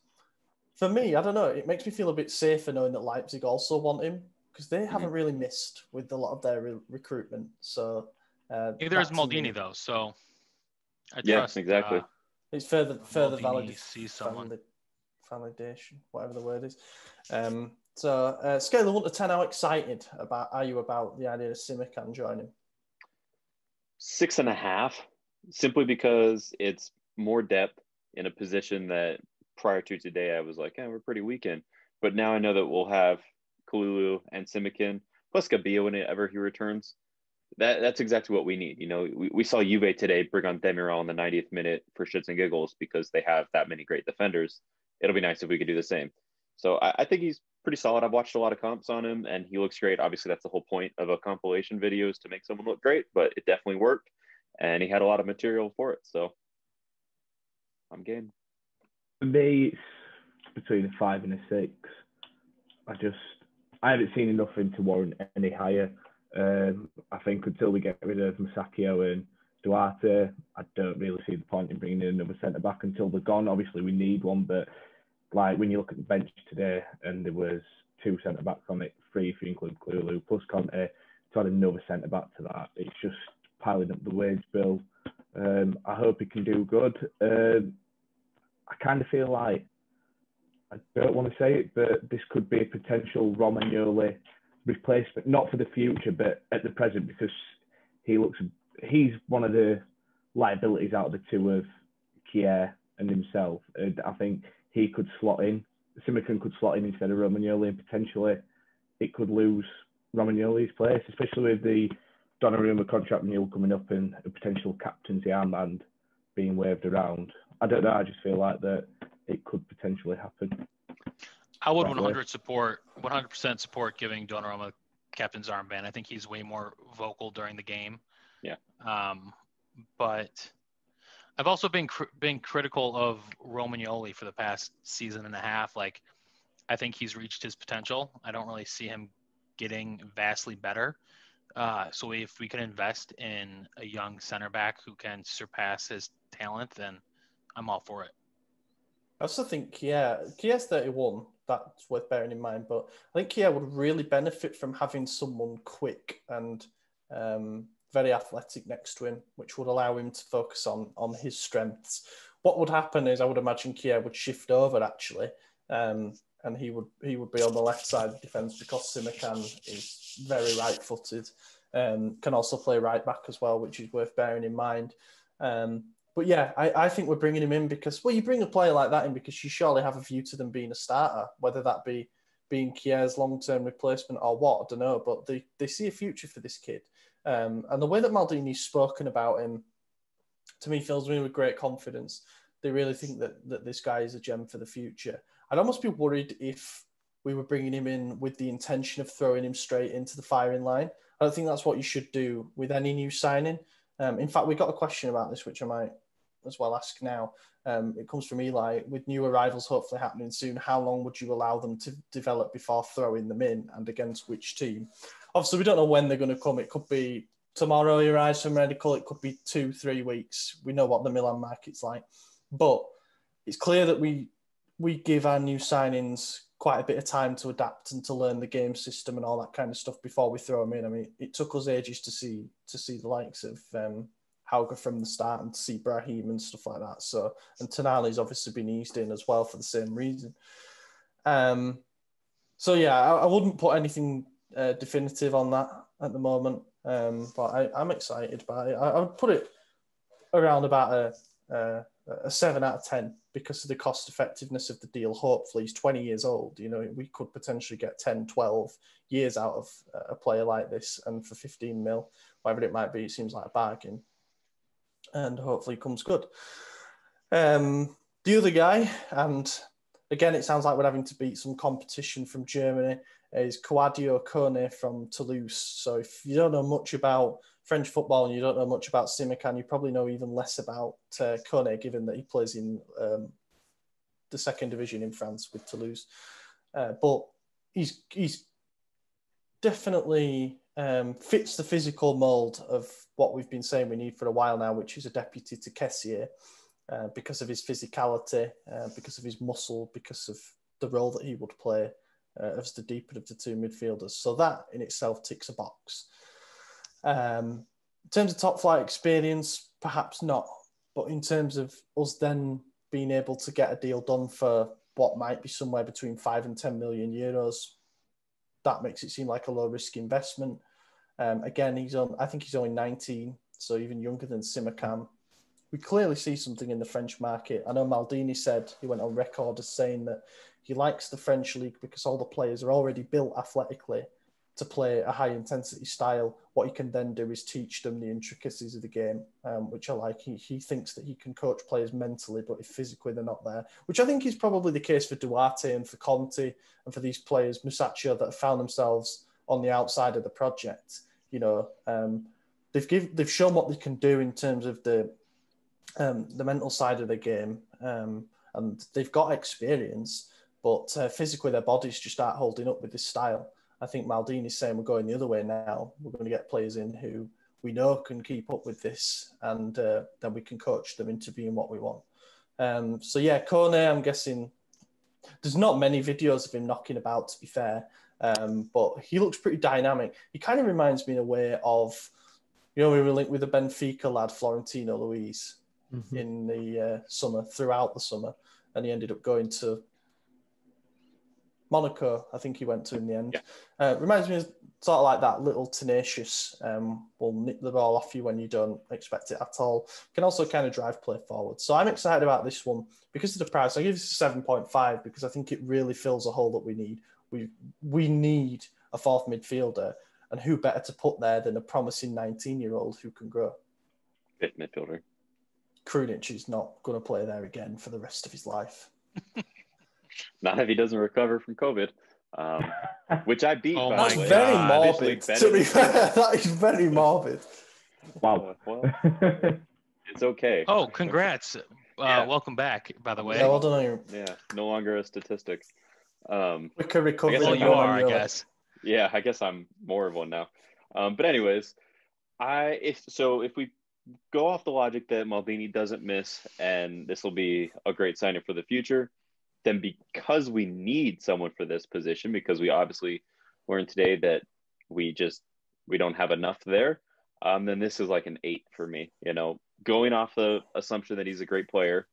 for me, I don't know, it makes me feel a bit safer knowing that Leipzig also want him because they haven't really missed with a lot of their re- recruitment. So uh, Neither is that me- Maldini though, so I Yeah, exactly. uh, It's further further Maldini valid, sees someone. valid- validation, whatever the word is. Um, so uh, scale of one to ten, how excited about are you about the idea of Simakan joining? Six and a half, simply because it's more depth in a position that prior to today I was like, yeah, we're pretty weak in. But now I know that we'll have Kalulu and Simakan plus Gabbia whenever he returns. That that's exactly what we need. You know, we, we saw Juve today bring on Demiral in the 90th minute for shits and giggles because they have that many great defenders. It'll be nice if we could do the same. So I, I think he's pretty solid. I've watched a lot of comps on him and he looks great. Obviously, that's the whole point of a compilation video is to make someone look great, but it definitely worked. And he had a lot of material for it. So I'm game. For me, between a five and a six. I just I haven't seen enough to warrant any higher. Um, I think until we get rid of Musacchio and Duarte, I don't really see the point in bringing in another centre back until they're gone. Obviously, we need one, but like when you look at the bench today, and there was two centre backs on it, three if you include Kulu, plus Conti, to add another centre back to that, it's just piling up the wage bill. Um, I hope he can do good. Um, I kind of feel like I don't want to say it, but this could be a potential Romagnoli replacement, not for the future, but at the present because he looks he's one of the liabilities out of the two of Kjaer and himself. And I think he could slot in. Simakan could slot in instead of Romagnoli, and potentially it could lose Romagnoli's place, especially with the Donnarumma contract renewal coming up and a potential captaincy armband being waved around. I don't know. I just feel like that it could potentially happen. I would 100 support 100% support giving Donnarumma captain's armband. I think he's way more vocal during the game. Yeah. Um, but I've also been cr- been critical of Romagnoli for the past season and a half. Like, I think he's reached his potential. I don't really see him getting vastly better. Uh, so if we can invest in a young center back who can surpass his talent, then I'm all for it. I also think, yeah, Kjær's 31. That's worth bearing in mind. But I think Kjær would really benefit from having someone quick and um, very athletic next to him, which would allow him to focus on on his strengths. What would happen is, I would imagine Kjær would shift over actually, um, and he would he would be on the left side of defence because Simakan is very right-footed. Um, can also play right back as well, which is worth bearing in mind. Um, but yeah, I, I think we're bringing him in because, well, you bring a player like that in because you surely have a view to them being a starter, whether that be being Kjaer's long term replacement or what, I don't know. But they, they see a future for this kid. Um, and the way that Maldini's spoken about him, to me, fills me with great confidence. They really think that, that this guy is a gem for the future. I'd almost be worried if we were bringing him in with the intention of throwing him straight into the firing line. I don't think that's what you should do with any new signing. Um, in fact, we got a question about this, which I might as well ask now. Um, it comes from Eli. With new arrivals hopefully happening soon, how long would you allow them to develop before throwing them in and against which team? Obviously, we don't know when they're going to come. It could be tomorrow he arrives from medical. It could be two, three weeks. We know what the Milan market's like. But it's clear that we we give our new signings quite a bit of time to adapt and to learn the game system and all that kind of stuff before we throw them in. I mean, it took us ages to see to see the likes of um, Hauge from the start and see Brahim and stuff like that. So, and Tonali's obviously been eased in as well for the same reason. Um, so yeah, I, I wouldn't put anything uh, definitive on that at the moment, um, but I, am excited by it. I, I, would put it around about a, a, a seven out of ten because of the cost effectiveness of the deal. Hopefully, he's 20 years old. You know, we could potentially get 10, 12 years out of a player like this, and for 15 mil, whatever it might be, it seems like a bargain and hopefully comes good. Um, the other guy, and again, it sounds like we're having to beat some competition from Germany, is Kouadio Kone from Toulouse. So if you don't know much about French football and you don't know much about Simakan, you probably know even less about uh, Kone, given that he plays in um, the second division in France with Toulouse. Uh, but he's he's definitely um, fits the physical mold of what we've been saying we need for a while now, which is a deputy to Kessié, uh, because of his physicality, uh, because of his muscle, because of the role that he would play uh, as the deeper of the two midfielders. So that in itself ticks a box. Um, in terms of top flight experience, perhaps not, but in terms of us then being able to get a deal done for what might be somewhere between five and 10 million euros, that makes it seem like a low risk investment. Um, again, he's on. I think he's only 19, so even younger than Simakan. We clearly see something in the French market. I know Maldini said he went on record as saying that he likes the French league because all the players are already built athletically to play a high intensity style. What he can then do is teach them the intricacies of the game, um, which I like. He, he thinks that he can coach players mentally, but if physically they're not there, which I think is probably the case for Duarte and for Conti and for these players, Musacchio, that have found themselves on the outside of the project. You know, um, they've give, they've shown what they can do in terms of the um, the mental side of the game, um, and they've got experience, but uh, physically their bodies just aren't holding up with this style. I think Maldini's saying we're going the other way now. We're going to get players in who we know can keep up with this, and uh, then we can coach them into being what we want. Um, so yeah, Kone, I'm guessing there's not many videos of him knocking about, to be fair. Um, but he looks pretty dynamic. He kind of reminds me in a way of, you know, we were linked with the Benfica lad Florentino Luis Mhm. in the uh, summer, throughout the summer, and he ended up going to Monaco. I think he went to in the end. Yeah. Uh, reminds me of sort of like that little tenacious. Um, will nick the ball off you when you don't expect it at all. Can also kind of drive play forward. So I'm excited about this one because of the price. I give this a seven point five because I think it really fills a hole that we need. We we need a fourth midfielder, and who better to put there than a promising 19 year old who can grow. Fit midfielder. Krunic is not going to play there again for the rest of his life. Not if he doesn't recover from COVID, um, which I beat. Oh by That's way. very God. morbid. To be fair, that is very morbid. Wow. Uh, well, it's okay. Oh, congrats. Uh, Yeah. Welcome back, by the way. Yeah, well done on your Yeah, no longer a statistic. Um, quicker recovery. well, you are, I Manuela. guess. yeah, I guess I'm more of one now. Um, but anyways, I if so if we go off the logic that Maldini doesn't miss and this will be a great signing for the future, then because we need someone for this position, because we obviously learned today that we just we don't have enough there, um, then this is like an eight for me. You know, going off the assumption that he's a great player,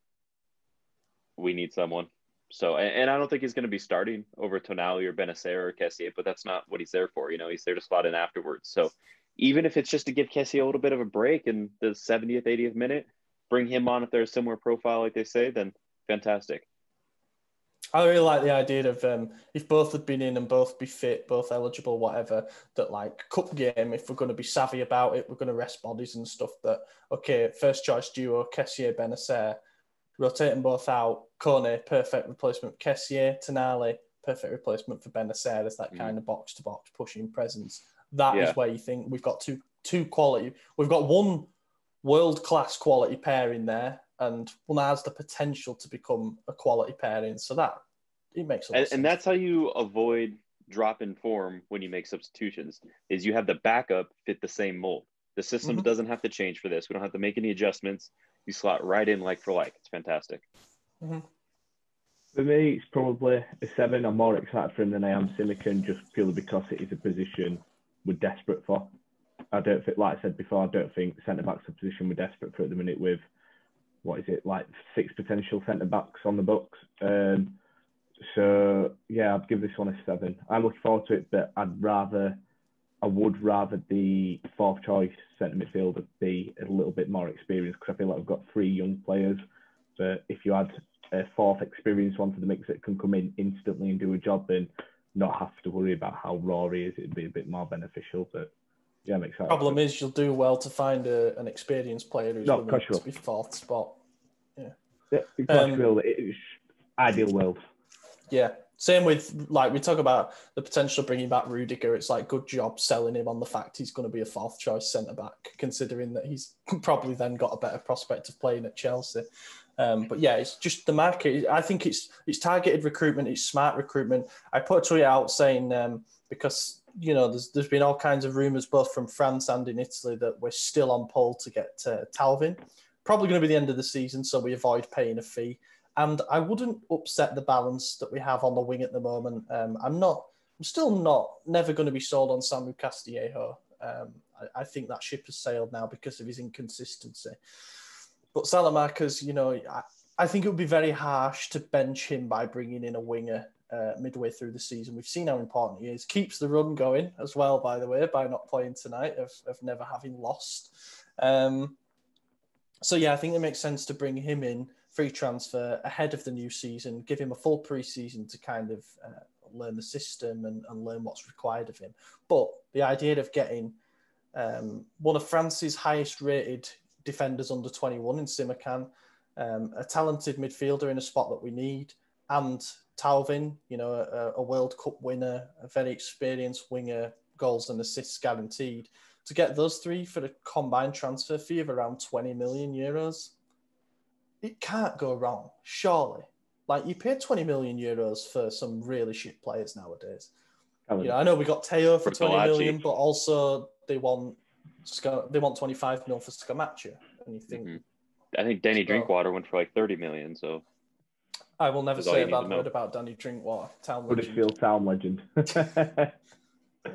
we need someone. So, and, and I don't think he's going to be starting over Tonali or Bennacer or Kessié, but that's not what he's there for. You know, he's there to slot in afterwards. So, even if it's just to give Kessié a little bit of a break in the 70th, 80th minute, bring him on if they're a similar profile, like they say, then fantastic. I really like the idea of um, if both had been in and both be fit, both eligible, whatever. That like cup game, if we're going to be savvy about it, we're going to rest bodies and stuff. That okay, first choice duo Kessié Bennacer, rotate them both out. Kone, perfect replacement. for Kessié Tonali, perfect replacement for Bennacer as that Mhm. kind of box to box pushing presence. That is Yeah. where you think we've got two two quality. We've got one world class quality pair in there, and one has the potential to become a quality pairing. So that it makes And, sense. and that's how you avoid drop in form when you make substitutions is you have the backup fit the same mold. The system Mhm. doesn't have to change for this. We don't have to make any adjustments. You slot right in like for like. It's fantastic. For me, it's probably a seven. I'm more excited for him than I am Silicon, just purely because it is a position we're desperate for. I don't think, like I said before, I don't think centre back's a position we're desperate for at the minute. With what is it, like six potential centre backs on the books. Um, so yeah, I'd give this one a seven. I'm looking forward to it, but I'd rather, I would rather the fourth choice centre midfielder be a little bit more experienced because I feel like we've got three young players. But if you add a fourth experienced one to the mix that can come in instantly and do a job and not have to worry about how raw he is, it'd be a bit more beneficial. But yeah, I'm excited. Problem is, you'll do well to find a, an experienced player who's No, willing of course you to be fourth spot. yeah, course um, will. It's ideal world. Yeah. Same with like we talk about the potential of bringing back Rudiger. It's like good job selling him on the fact he's going to be a fourth choice centre back, considering that he's probably then got a better prospect of playing at Chelsea. Um, but yeah, it's just the market. I think it's it's targeted recruitment. It's smart recruitment. I put a tweet out saying um, because you know there's there's been all kinds of rumours both from France and in Italy that we're still on pole to get uh, Thauvin. Probably going to be the end of the season, so we avoid paying a fee and I wouldn't upset the balance that we have on the wing at the moment. Um, I'm not. I'm still not. Never going to be sold on Samu Castillejo. Um, I, I think that ship has sailed now because of his inconsistency. But Saelemaekers, you know, I, I think it would be very harsh to bench him by bringing in a winger uh, midway through the season. We've seen how important he is. Keeps the run going as well, by the way, by not playing tonight, of, of never having lost. Um, so yeah, I think it makes sense to bring him in free transfer ahead of the new season, give him a full pre-season to kind of uh, learn the system and, and, learn what's required of him. But the idea of getting um, one of France's highest rated defenders under 21 in Simakan, um, a talented midfielder in a spot that we need, and Thauvin, you know, a, a World Cup winner, a very experienced winger, goals and assists guaranteed. To get those three for a combined transfer fee of around 20 million euros, it can't go wrong, surely. Like you pay 20 million euros for some really shit players nowadays. You know, I know we got Theo for, For 20 Kalachi. million, but also they want they want 25 million for Scamacca. And you think, Mhm. I think Danny Drinkwater went for like 30 million. So I will never say a bad word about Danny Drinkwater. Town legend. Huddersfield Town legend.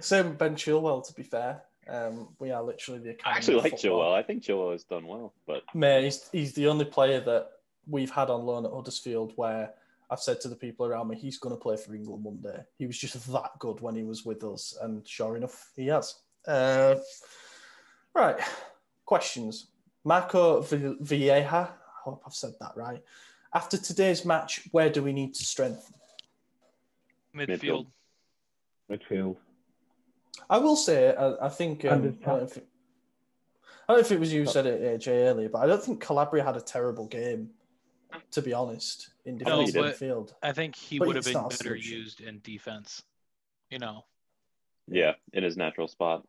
Same with Ben Chilwell, to be fair. Um, we are literally the I actually like football. Chilwell. I think Chilwell has done well, but Mate, he's, he's the only player that we've had on loan at Huddersfield where I've said to the people around me, he's going to play for England one day. He was just that good when he was with us, and sure enough, he has. Uh, right, questions. Marco Vi- Vieja, I hope I've said that right. After today's match, where do we need to strengthen? Midfield. Midfield. Midfield. I will say, I, I think. Um, I, don't know if it, I don't know if it was you who said it, AJ, earlier, but I don't think Calabria had a terrible game, to be honest, in No, defensive but- midfield. I think he But would have been better solution. used in defense. You know, yeah, in his natural spot.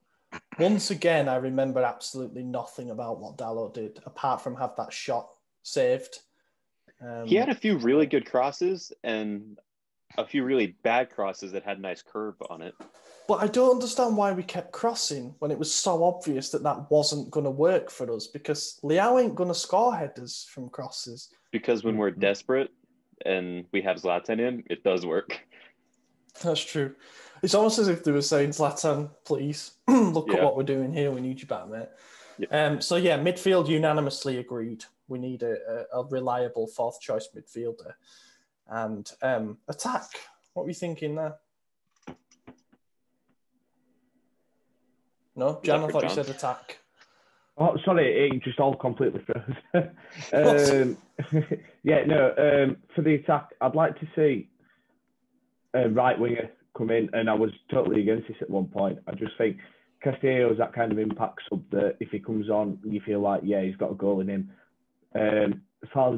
Once again, I remember absolutely nothing about what Dalot did, apart from have that shot saved. Um, He had a few really good crosses and a few really bad crosses that had nice curve on it. but I don't understand why we kept crossing when it was so obvious that that wasn't going to work for us because Leao ain't going to score headers from crosses. Because when we're Mhm. desperate and we have Zlatan in, it does work. That's true. It's almost as if they were saying, Zlatan, please look at what we're doing here. We need you back, mate. Yeah. Um, so, yeah, midfield unanimously agreed. We need a, a, a reliable fourth choice midfielder. And um, attack. What were you thinking there? No, Jan, I for thought you said attack. Oh, sorry, it just all completely froze. Um, yeah, no. Um, for the attack, I'd like to see a right winger come in, and I was totally against this at one point. I just think Castillo's that kind of impact sub that if he comes on, you feel like yeah, he's got a goal in him. Um,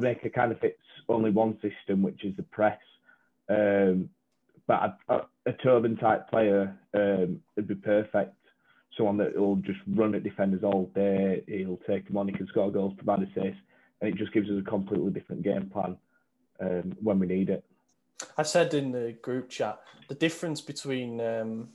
Maker kind of fits only one system, which is the press. Um, but a, a, a type player um, would be perfect someone that will just run at defenders all day. He'll take them on. He can score goals, provide assists, and it just gives us a completely different game plan um, when we need it. I said in the group chat the difference between um,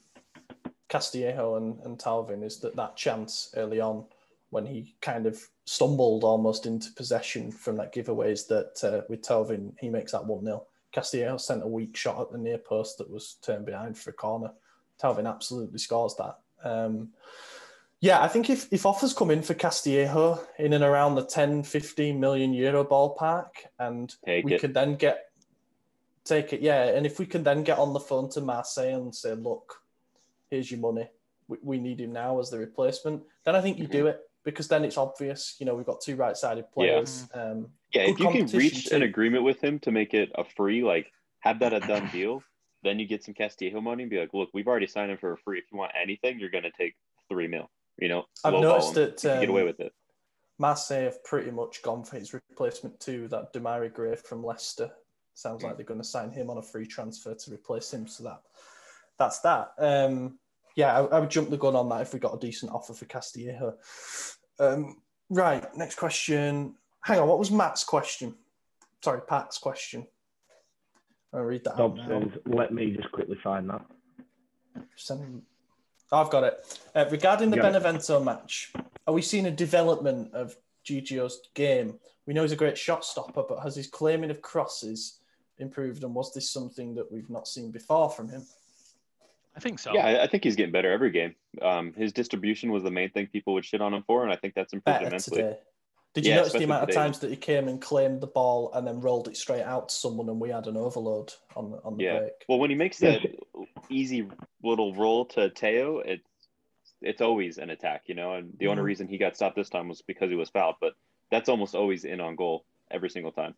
Castillejo and, and Thauvin is that that chance early on when he kind of stumbled almost into possession from that giveaways that uh, with Thauvin, he makes that 1 0. Castillejo sent a weak shot at the near post that was turned behind for a corner. Thauvin absolutely scores that. Um, yeah, I think if, if offers come in for Castillejo in and around the 10, 15 million euro ballpark and Take we it. could then get take it, yeah. And if we can then get on the phone to Marseille and say, look, here's your money, we, we need him now as the replacement, then I think you do it because then it's obvious. You know, we've got two right-sided players. Um, Yeah, if you can competition reach an agreement with him to make it a free, like have that a done deal, then you get some Castillo money and be like, look, we've already signed him for a free. If you want anything, you're gonna take three mil. You know, I've lowball noticed him. that, You can get away um, with it. Marseille have pretty much gone for his replacement too. That Demarai Gray from Leicester sounds like they're going to sign him on a free transfer to replace him. So that that's that. Um, yeah, I, I would jump the gun on that if we got a decent offer for Castillejo. Um, right, next question. Hang on, what was Matt's question? Sorry, Pat's question. I'll read that. Dobson's, let me just quickly find that. Send- I've got it. Uh, regarding the Got it. Benevento match, are we seeing a development of Gigio's game? We know he's a great shot stopper, but has his claiming of crosses improved? And was this something that we've not seen before from him? I think so. Yeah, I, I think he's getting better every game. Um, his distribution was the main thing people would shit on him for, and I think that's improved Better immensely. today. Did you Yeah, notice the amount of today. times that he came and claimed the ball and then rolled it straight out to someone, and we had an overload on the, on the Yeah. break? Well, when he makes that easy little roll to Theo, it's it's always an attack, you know. And the only Mhm. reason he got stopped this time was because he was fouled, but that's almost always in on goal every single time.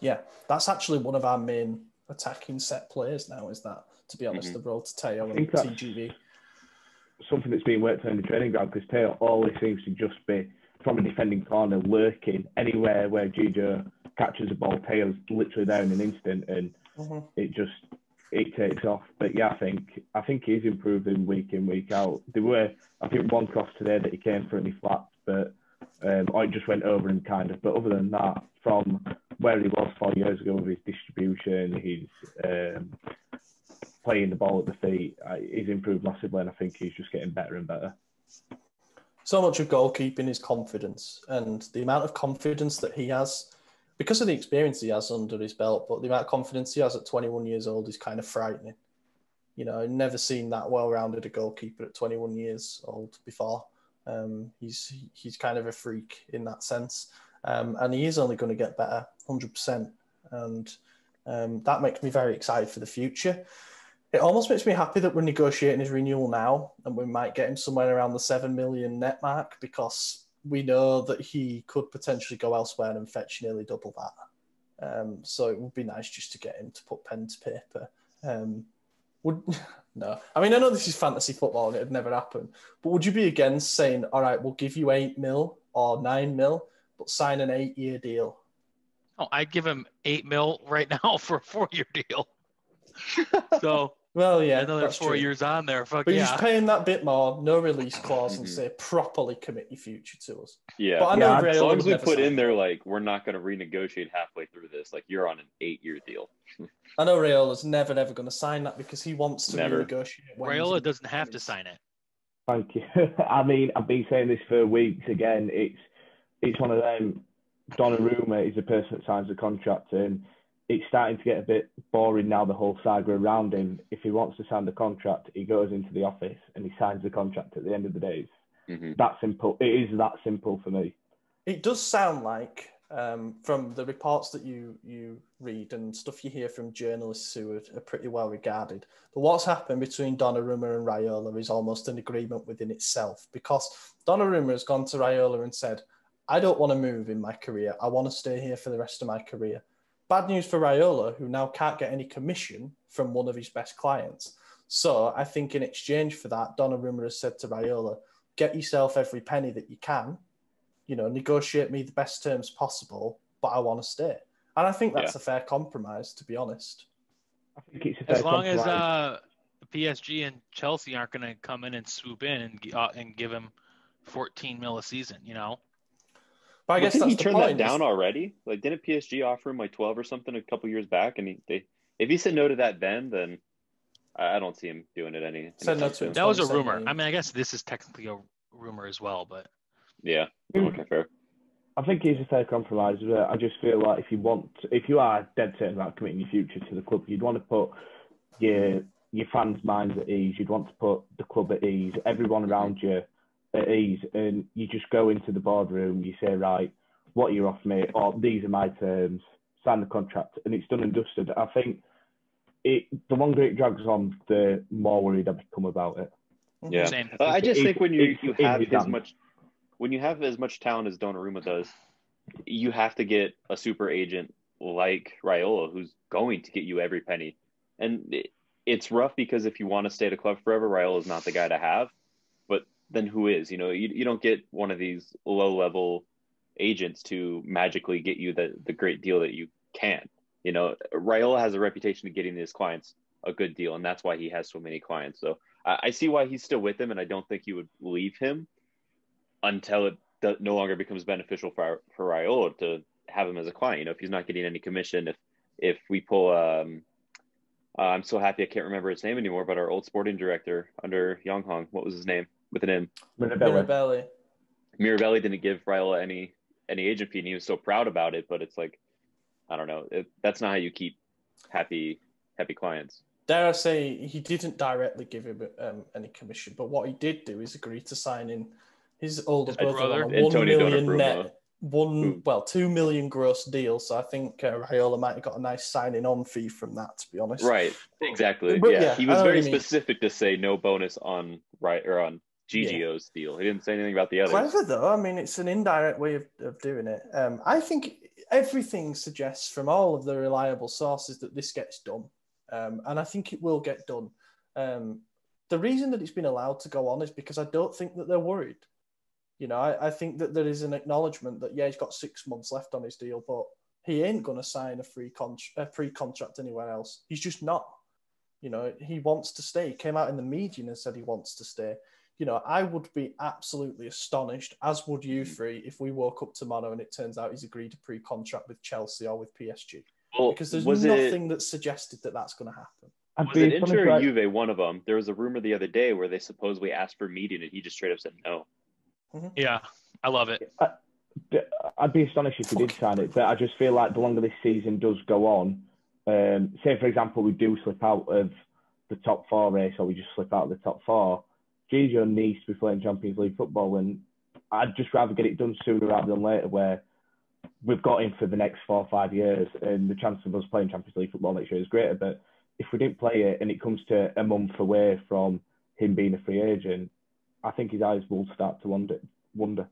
Yeah, that's actually one of our main attacking set players now. Is that, to be honest, Mhm. the role to Theo and think TGV. Something that's been worked on in the training ground because Taylor always seems to just be from a defending corner lurking anywhere where Gigio catches a ball. Taylor's literally there in an instant and Mhm. it just it takes off. But yeah, I think I think he's improving week in week out. There were I think one cross today that he came for and he flapped, but um, or it just went over and kind of. But other than that, from where he was four years ago with his distribution, his um, playing the ball at the feet, uh, he's improved massively, and I think he's just getting better and better. so much of goalkeeping is confidence and the amount of confidence that he has because of the experience he has under his belt, but the amount of confidence he has at 21 years old is kind of frightening. You know, I've never seen that well-rounded a goalkeeper at 21 years old before. Um, he's he's kind of a freak in that sense, um, and he is only going to get better, 100%. And um, that makes me very excited for the future. It almost makes me happy that we're negotiating his renewal now, and we might get him somewhere around the seven million net mark because we know that he could potentially go elsewhere and fetch nearly double that. Um, so it would be nice just to get him to put pen to paper. Um, would no, I mean I know this is fantasy football and it'd never happen, but would you be against saying, all right, we'll give you eight mil or nine mil, but sign an eight-year deal? Oh, I'd give him eight mil right now for a four-year deal. so Well, yeah, another that's four true. years on there. Fuck But you're yeah. just paying that bit more, no release clause, and say properly commit your future to us. Yeah. But I know Yeah, as long as we put in there, like, we're not going to renegotiate halfway through this. Like, you're on an eight-year deal. I know Raiola's never, ever going to sign that because he wants to Never. renegotiate. when he's Raiola in doesn't have to sign it. Thank you. I mean, I've been saying this for weeks. Again, it's it's one of them. Donnarumma is the person that signs the contract, and it's starting to get a bit boring now. The whole saga around him. If he wants to sign the contract, he goes into the office and he signs the contract at the end of the day. hmm That simple. It is that simple for me. It does sound like, um, from the reports that you you read and stuff you hear from journalists who are, are pretty well regarded, that what's happened between Donnarumma and Raiola is almost an agreement within itself because Donnarumma has gone to Raiola and said, "I don't want to move in my career. I want to stay here for the rest of my career." Bad news for Raiola, who now can't get any commission from one of his best clients. So I think in exchange for that, Donnarumma has said to Raiola, "Get yourself every penny that you can." you know, negotiate me the best terms possible, but I want to stay. And I think that's a fair compromise, to be honest. I think it's a fair As long as uh, PSG and Chelsea aren't going to come in and swoop in and uh, and give him 14 mil a season, you know. But I guess Didn't that's he the turn point. down already? Like, didn't PSG offer him like 12 or something a couple years back? And he, they, if he said no to that then, then I I don't see him doing it any. Said no to soon. That was a rumor. I mean, I guess this is technically a rumor as well, but Yeah. Hmm. Okay, fair. I think it's a fair compromise. But I just feel like if you want, if you are dead certain about committing your future to the club, you'd want to put your your fans' minds at ease. You'd want to put the club at ease, everyone around you at ease, and you just go into the boardroom. You say, right, what you offer me, or these are my terms. Sign the contract, and it's done and dusted. I think it. The longer it drags on, the more worried I become about it. Yeah. same. I just It- think when you, it's you have as hands. much when you have as much talent as Donnarumma does, you have to get a super agent like Raiola who's going to get you every penny. And it, it's rough because if you want to stay at a club forever, Raiola is not the guy to have. Then who is? You know, you, you don't get one of these low level agents to magically get you the, the great deal that you can. You know, Raiola has a reputation of getting his clients a good deal, and that's why he has so many clients. So I, I see why he's still with him, and I don't think he would leave him until it no longer becomes beneficial for for Raiola to have him as a client. You know, if he's not getting any commission, if if we pull, um, uh, I'm so happy I can't remember his name anymore, but our old sporting director under Yonghong, what was his name with an M? Mirabella. Mirabelli. Mirabelli didn't give Raiola any any agent fee, and he was so proud about it. But it's like, I don't know, it, that's not how you keep happy happy clients. Dare I say, he didn't directly give him um, any commission, but what he did do is agree to sign in his older His brother, brother? on a million net, one Who- well, two million gross deal. So I think uh, Raiola might have got a nice signing on fee from that. To be honest, Right, exactly. But yeah. yeah, he was very you mean. specific to say no bonus on right or on Gigio's deal. He didn't say anything about the others. Clever though. I mean, it's an indirect way of, of doing it. Um, I think everything suggests from all of the reliable sources that this gets done, um, and I think it will get done. Um, the reason that it's been allowed to go on is because I don't think that they're worried. You know, I, I think that there is an acknowledgement that yeah, he's got six months left on his deal, but he ain't going to sign a free con- a free contract anywhere else. He's just not. You know, he wants to stay. He came out in the media and said he wants to stay you know, I would be absolutely astonished, as would you three, if we woke up tomorrow and it turns out he's agreed a pre-contract with Chelsea or with PSG, Well, because there's was nothing it that suggested that that's going to happen. I'd was be it Inter astonished, or like- Juve? One of them. There was a rumor the other day where they supposedly asked for a meeting, and he just straight up said no. yeah, I love it. I'd be astonished if we did sign it, but I just feel like the longer this season does go on, um, say for example we do slip out of the top four race or we just slip out of the top four, Gio needs to be playing Champions League football, and I'd just rather get it done sooner rather than later, where we've got him for the next four or five years, and the chance of us playing Champions League football next year is greater. But if we didn't play it and it comes to a month away from him being a free agent, I think his eyes will start to wonder. wonder.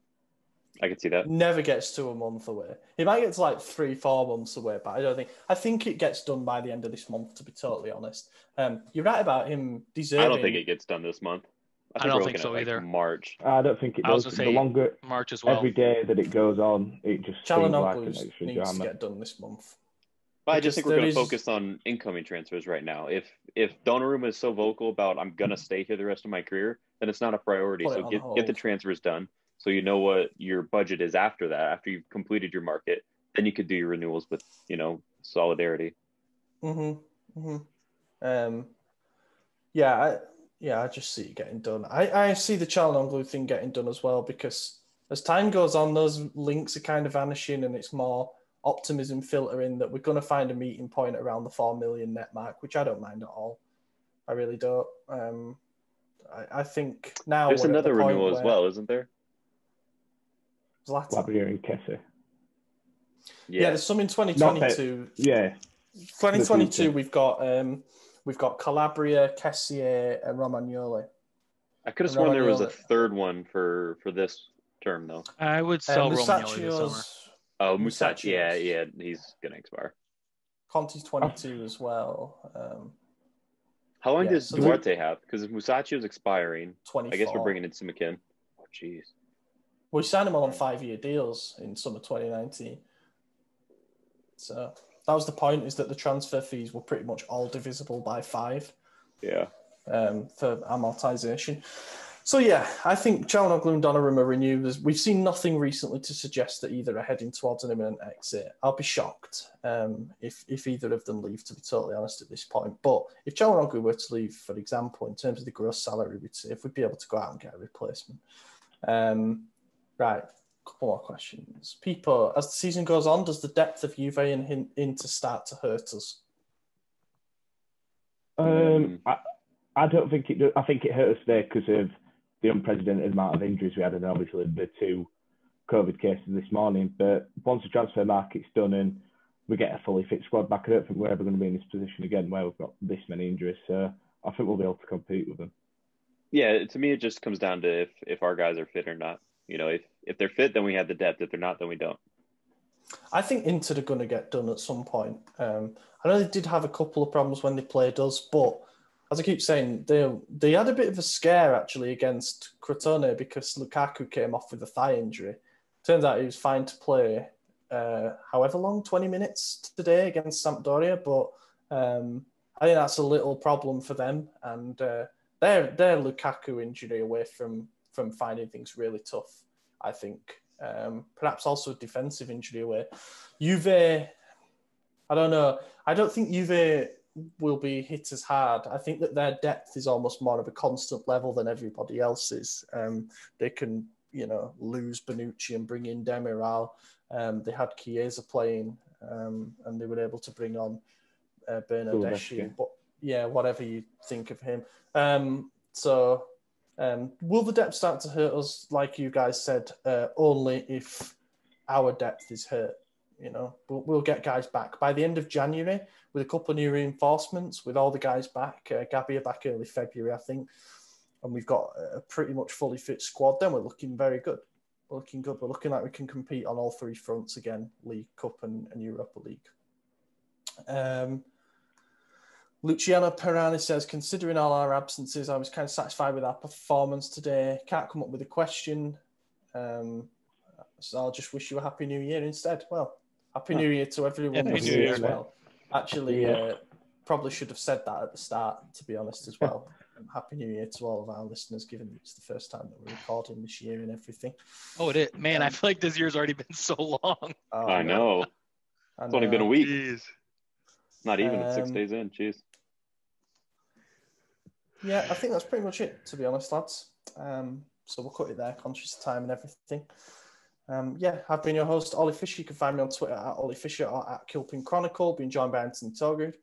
I can see that. Never gets to a month away. He might get to like three, four months away, but I don't think. I think it gets done by the end of this month. To be totally honest, um, you're right about him deserving. I don't think it gets done this month. I don't think so at, like, either. March. I don't think it I was does. gonna The longer March as well. every day that it goes on, it just seems like an extra needs to get done this month. But I just think we're there going is- to focus on incoming transfers right now. If if Donnarumma is so vocal about I'm going to stay here the rest of my career, then it's not a priority. Put So on get get the transfers done, so you know what your budget is after that. After you've completed your market, then you could do your renewals with you know solidarity. Mm-hmm. Mm-hmm. Um, yeah, I, yeah, I just see it getting done. I, I see the Calhanoglu thing getting done as well because as time goes on, those links are kind of vanishing, and it's more optimism filtering that we're going to find a meeting point around the four million net mark, which I don't mind at all. I really don't. Um, I, I think now There's we're the another renewal as well, isn't there? Zlatan. Labria and Kessié. Yeah. there's some in 2022. Yeah, 2022, we've got um, we've got Calabria, Kessié, and Romagnoli. I could have No, sworn there was a third one for for this term though. I would Um, sell Romagnoli this summer. Musacchio's- Oh, Musacchio, yeah, yeah, he's going to expire. Conti's 22 as well. Um, How long Yeah, does so Duarte have? Because if Musacchio is expiring, 24. I guess we're bringing in Simakan. Oh, jeez. We signed him on five-year deals in summer 2019. So that was the point: is that the transfer fees were pretty much all divisible by five Yeah. um, for amortization. So yeah, I think Calhanoglu and Donnarumma renew. We've seen nothing recently to suggest that either are heading towards an imminent exit. I'll be shocked um, if if either of them leave. To be totally honest, at this point, but if Calhanoglu were to leave, for example, in terms of the gross salary, we'd see if we'd be able to go out and get a replacement. Um, right, couple more questions. People, as the season goes on, does the depth of Juve and Hin- Inter start to hurt us? Um, I, I don't think it. do- I think it hurt us there because of the unprecedented amount of injuries we had, and obviously the two COVID cases this morning. But once the transfer market's done and we get a fully fit squad back, I don't think we're ever going to be in this position again where we've got this many injuries. So I think we'll be able to compete with them. Yeah, to me, it just comes down to if, if our guys are fit or not. You know, if, if they're fit, then we have the depth. If they're not, then we don't. I think Inter are going to get done at some point. Um, I know they did have a couple of problems when they played us, but as I keep saying, they they had a bit of a scare actually against Crotone because Lukaku came off with a thigh injury. Turns out he was fine to play, uh, however long, twenty minutes today against Sampdoria. But um, I think that's a little problem for them, and uh, their Lukaku injury away from from finding things really tough. I think um, perhaps also a defensive injury away. Juve, I don't know. I don't think Juve will be hit as hard. I think that their depth is almost more of a constant level than everybody else's. Um, they can, you know, lose Bonucci and bring in Demiral. Um, they had Chiesa playing, um, and they were able to bring on uh, Bernardeschi. Kulusevski. But yeah, whatever you think of him. Um, so um, will the depth start to hurt us, like you guys said, uh, only if our depth is hurt? You know, we'll, we'll get guys back by the end of January with a couple of new reinforcements, with all the guys back. Uh, Gabbia back early February, I think, and we've got a pretty much fully fit squad. Then we're looking very good. We're looking good. We're looking like we can compete on all three fronts again: League Cup and, and Europa League. Um, Luciano Perani says, considering all our absences, I was kind of satisfied with our performance today. Can't come up with a question. Um, so I'll just wish you a happy new year instead. Well, happy new year to everyone Happy New Year, as mate. well. Actually, Yeah. uh, probably should have said that at the start, to be honest, as well. Um, happy new year to all of our listeners, given it's the first time that we're recording this year and everything. Oh, it is. Man, I feel like this year's already been so long. Oh, I know. I It's only been a week. Jeez. Not even it's six Um, days in. Jeez. Yeah, I think that's pretty much it, to be honest, lads. Um, so we'll cut it there, conscious of time and everything. Um, yeah, I've been your host, Ollie Fisher. You can find me on Twitter at Ollie Fisher or at Kilpin Chronicle. Being joined by Anthony Torgrude.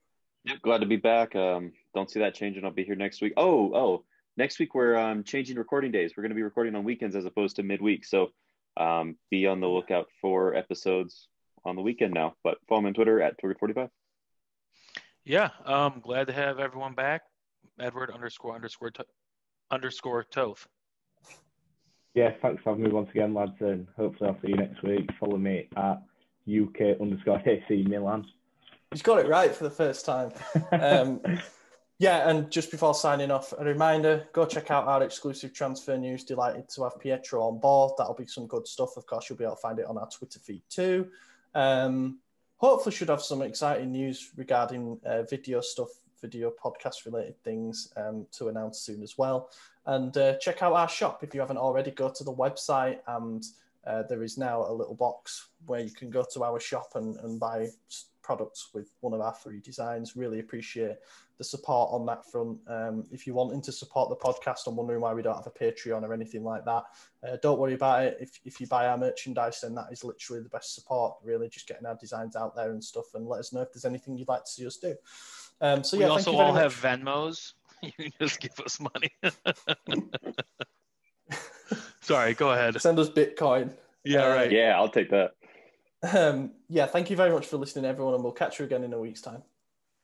Yep, glad to be back. Um, don't see that changing. I'll be here next week. Oh, oh, next week we're um, changing recording days. We're going to be recording on weekends as opposed to midweek. So um, be on the lookout for episodes on the weekend now. But follow me on Twitter at Torgrude45. Yeah, um, glad to have everyone back. Edward underscore underscore to- underscore Toth. Yeah, thanks for having me once again, lads, and hopefully I'll see you next week. Follow me at UK underscore AC Milan. He's got it right for the first time. Um, yeah, and just before signing off, a reminder go check out our exclusive transfer news. Delighted to have Pietro on board. That'll be some good stuff. Of course, you'll be able to find it on our Twitter feed too. Um, hopefully, should have some exciting news regarding uh, video stuff, video podcast related things um, to announce soon as well. And uh, check out our shop if you haven't already. Go to the website, and uh, there is now a little box where you can go to our shop and, and buy products with one of our three designs. Really appreciate the support on that front. Um, if you're wanting to support the podcast and wondering why we don't have a Patreon or anything like that, uh, don't worry about it. If, if you buy our merchandise, then that is literally the best support, really, just getting our designs out there and stuff. And let us know if there's anything you'd like to see us do. Um, so, we yeah, also thank you very all much. have Venmos. You can just give us money. Sorry, go ahead. Send us Bitcoin. Yeah, Uh, right. Yeah, I'll take that. Um, yeah, thank you very much for listening, everyone, and we'll catch you again in a week's time.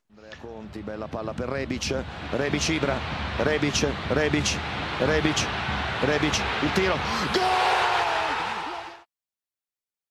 Andrea Conti, bella palla per Rebic, Rebic Ibra, Rebic, Rebic, Rebic, Rebic, il tiro, gol!